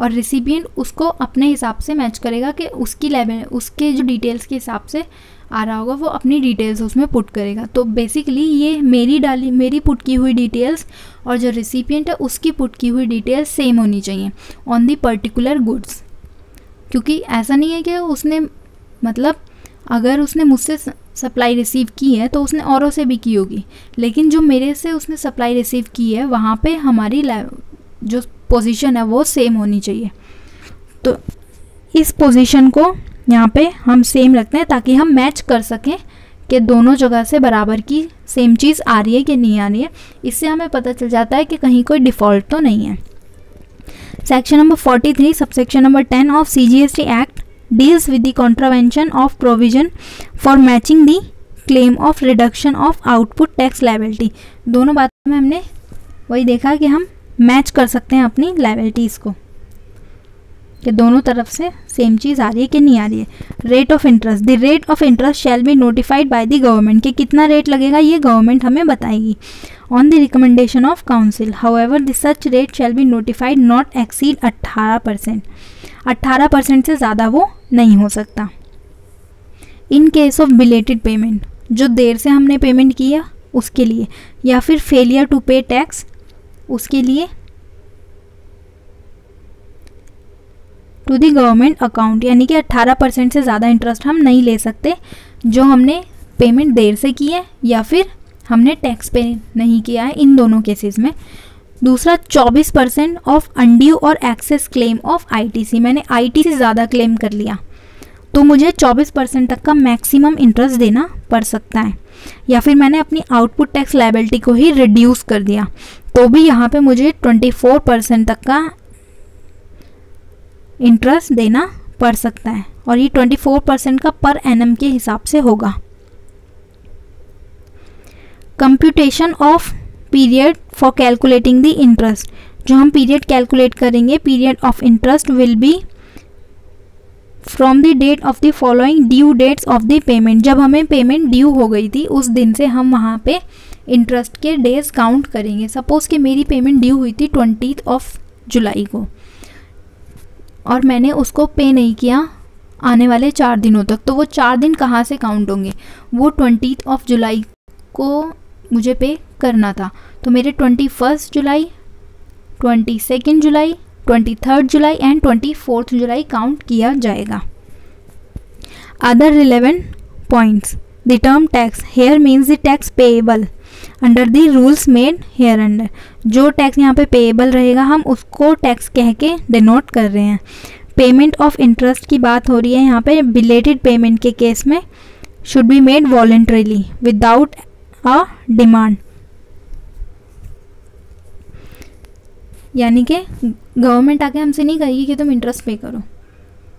और रिसिपिएंट उसको अपने हिसाब से मैच करेगा कि उसकी लेवल उसके जो डिटेल्स के हिसाब से आ रहा होगा, वो अपनी डिटेल्स उसमें पुट करेगा। तो बेसिकली ये मेरी डाली, मेरी पुट की हुई डिटेल्स और जो रिसिपिएंट है, उसकी पुट की हुई डिटेल्स सेम होनी चाहिए ऑन दी पर्टिकुलर गुड्स क्योंकि ऐसा नहीं है कि उसने मतलब अगर उसने मुझसे सप्लाई रिसीव की है तो उसने औरों से भी की होगी। लेकिन जो मेरे से उसने सप्लाई रिसीव की है, वहाँ पे हमारी जो पोजीशन है, वो सेम होनी चाहिए। तो इस पोजीशन को यहाँ पे हम सेम रखते हैं ताकि हम मैच कर सकें कि दोनों जगह से बराबर की सेम चीज़ आ रही है कि नहीं आ रही है। इससे हमें पता चल जाता है कि कहीं कोई डिफ़ॉल्ट तो नहीं है। Section number 43 subsection number 10 of C G S T act deals with the contravention of provision for matching the claim of reduction of output tax liability दोनों बातों में हमने वही देखा कि हम मैच कर सकते हैं अपनी लाइबिलिटीज़ को। कि दोनों तरफ़ से सेम चीज़ आ रही है कि नहीं आ रही है? Rate of interest the rate of interest shall be notified by the government कि कितना रेट लगेगा ये गवर्नमेंट हमें बताएगी। On the recommendation of council however the such rate shall be notified not exceed अट्ठारह परसेंट अट्ठारह परसेंट से ज़्यादा वो नहीं हो सकता। In case of belated payment जो देर से हमने पेमेंट किया, उसके लिए, या फिर फेलियर टू पे टैक्स उसके लिए टू दी गवर्नमेंट अकाउंट यानी कि 18 परसेंट से ज़्यादा इंटरेस्ट हम नहीं ले सकते, जो हमने पेमेंट देर से की है, या फिर हमने टैक्स पे नहीं किया है इन दोनों केसेस में। दूसरा 24 परसेंट ऑफ़ अनड्यू और एक्सेस क्लेम ऑफ़ आईटीसी मैंने आईटीसी ज़्यादा क्लेम कर लिया तो मुझे 24 परसेंट तक का मैक्सिमम इंटरेस्ट देना पड़ सकता है। या फिर मैंने अपनी आउटपुट टैक्स लाइबिलिटी को ही रिड्यूस कर दिया तो भी यहाँ पे मुझे 24 परसेंट तक का इंटरेस्ट देना पड़ सकता है और ये 24 परसेंट का पर एनम के हिसाब से होगा। Computation of period for calculating the interest जो हम पीरियड कैलकुलेट करेंगे period of interest will be from the date of the following due dates of the payment जब हमें पेमेंट ड्यू हो गई थी, उस दिन से हम वहाँ पे इंटरेस्ट के डेज़ काउंट करेंगे। सपोज़ कि मेरी पेमेंट ड्यू हुई थी ट्वेंटी ऑफ़ जुलाई को। और मैंने उसको पे नहीं किया आने वाले चार दिनों तक। तो वो चार दिन कहाँ से काउंट होंगे? वो ट्वेंटी ऑफ़ जुलाई को मुझे पे करना था। तो मेरे ट्वेंटी फ़र्स्ट जुलाई twenty second July twenty third July and twenty fourth July count किया जाएगा। Other relevant points the term tax here means the tax payable under the rules made here under जो टैक्स यहाँ पे payable रहेगा, हम उसको tax कह के डिनोट कर रहे हैं। पेमेंट ऑफ़ इंटरेस्ट की बात हो रही है यहाँ पे बिलेटेड पेमेंट के केस में should be made voluntarily without a demand यानी कि गवर्नमेंट आके हमसे नहीं कहेगी कि तुम इंटरेस्ट पे करो।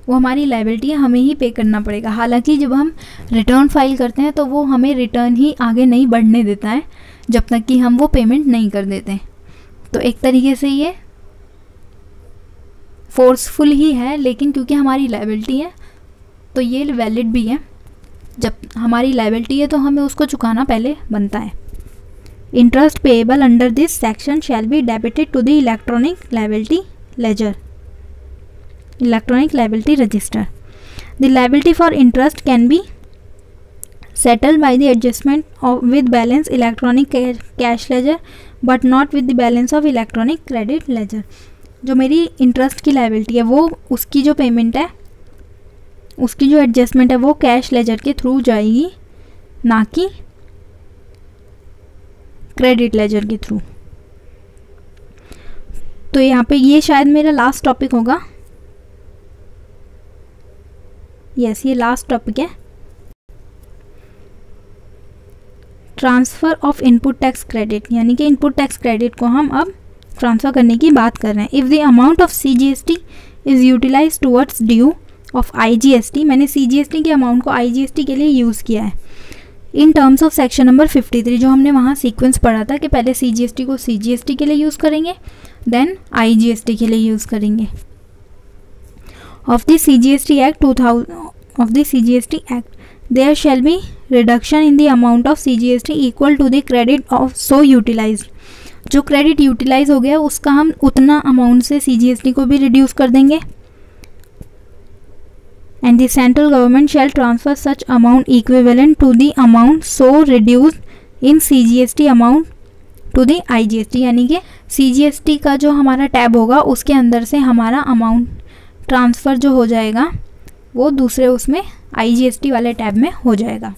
वो हमारी लाइबिलिटी है, हमें ही पे करना पड़ेगा। हालाँकि जब हम रिटर्न फ़ाइल करते हैं तो वो हमें रिटर्न ही आगे नहीं बढ़ने देता है, जब तक कि हम वो पेमेंट नहीं कर देते। तो एक तरीके से ये फोर्सफुल ही है, लेकिन क्योंकि हमारी लाइबिलिटी है तो ये वैलिड भी है। जब हमारी लाइबिलिटी है तो हमें उसको चुकाना पहले बनता है। Interest payable under this section shall be debited to the electronic liability ledger electronic liability register the liability for interest can be settle by the adjustment with balance electronic cash ledger but not with the balance of electronic credit ledger जो मेरी interest की liability है वो उसकी जो payment है उसकी जो एडजस्टमेंट है वो कैश लेजर के थ्रू जाएगी ना कि क्रेडिट लेजर के थ्रू तो यहाँ पे ये शायद मेरा लास्ट टॉपिक होगा. यस yes, ये लास्ट टॉपिक है. Transfer of input tax credit, यानी कि इनपुट टैक्स क्रेडिट को हम अब ट्रांसफ़र करने की बात कर रहे हैं। If the amount of C G S T is utilize towards due of I G S T मैंने सी जी एस टी के अमाउंट को आई जी एस टी के लिए यूज़ किया है। In terms of section number 53 जो हमने वहाँ सीक्वेंस पढ़ा था कि पहले सी जी एस टी को सी जी एस टी के लिए यूज़ करेंगे then I G S T के लिए यूज़ करेंगे। Of the C G S T act two thousand of the C G S T act there shall be reduction in the amount of CGST equal to the credit of so utilize जो credit utilise हो गया, उसका हम उतना amount से CGST को भी reduce कर देंगे। And the central government shall transfer such amount equivalent to the amount so reduced in CGST amount to the IGST यानी कि सीजीएसटी का जो हमारा टैब होगा, उसके अंदर से हमारा अमाउंट ट्रांसफ़र जो हो जाएगा वो दूसरे उसमें आईजीएसटी वाले टैब में हो जाएगा।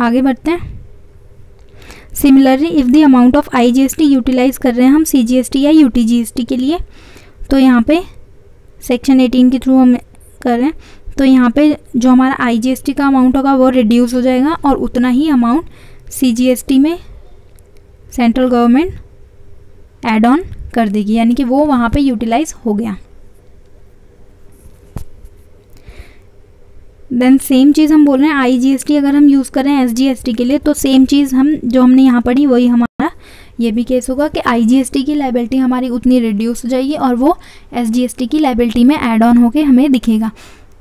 आगे बढ़ते हैं। Similarly if the amount of I G S T utilize कर रहे हैं हम सी जी एस टी या U T G S T के लिए तो यहाँ पे सेक्शन एटीन के थ्रू हम कर रहे हैं तो यहाँ पे जो हमारा आई जी एस टी का अमाउंट होगा वो रिड्यूस हो जाएगा और उतना ही amount C G S T में सेंट्रल गवर्नमेंट एड ऑन कर देगी, यानी कि वो वहाँ पे यूटिलाइज हो गया। देन सेम चीज़ हम बोल रहे हैं आईजीएसटी अगर हम यूज़ करें एस के लिए तो सेम चीज़ हम जो हमने यहाँ पढ़ी, वही हमारा ये भी केस होगा कि आईजीएसटी की लाइबिलिटी हमारी उतनी रिड्यूस हो जाएगी और वो एस की लाइबिलिटी में एड ऑन होके हमें दिखेगा।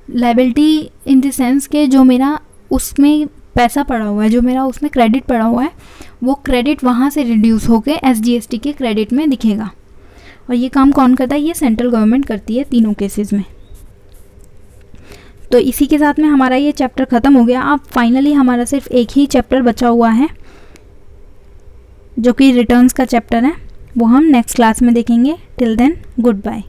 लाइबिलिटी इन द सेंस के जो मेरा उसमें पैसा पड़ा हुआ है, जो मेरा उसमें क्रेडिट पड़ा हुआ है वो क्रेडिट वहाँ से रिड्यूस होकर एस जी के क्रेडिट में दिखेगा। और ये काम कौन करता है? ये सेंट्रल गवर्नमेंट करती है तीनों केसेस में। तो इसी के साथ में हमारा ये चैप्टर ख़त्म हो गया। अब फाइनली हमारा सिर्फ़ एक ही चैप्टर बचा हुआ है, जो कि रिटर्न्स का चैप्टर है। वो हम नेक्स्ट क्लास में देखेंगे। Till then good bye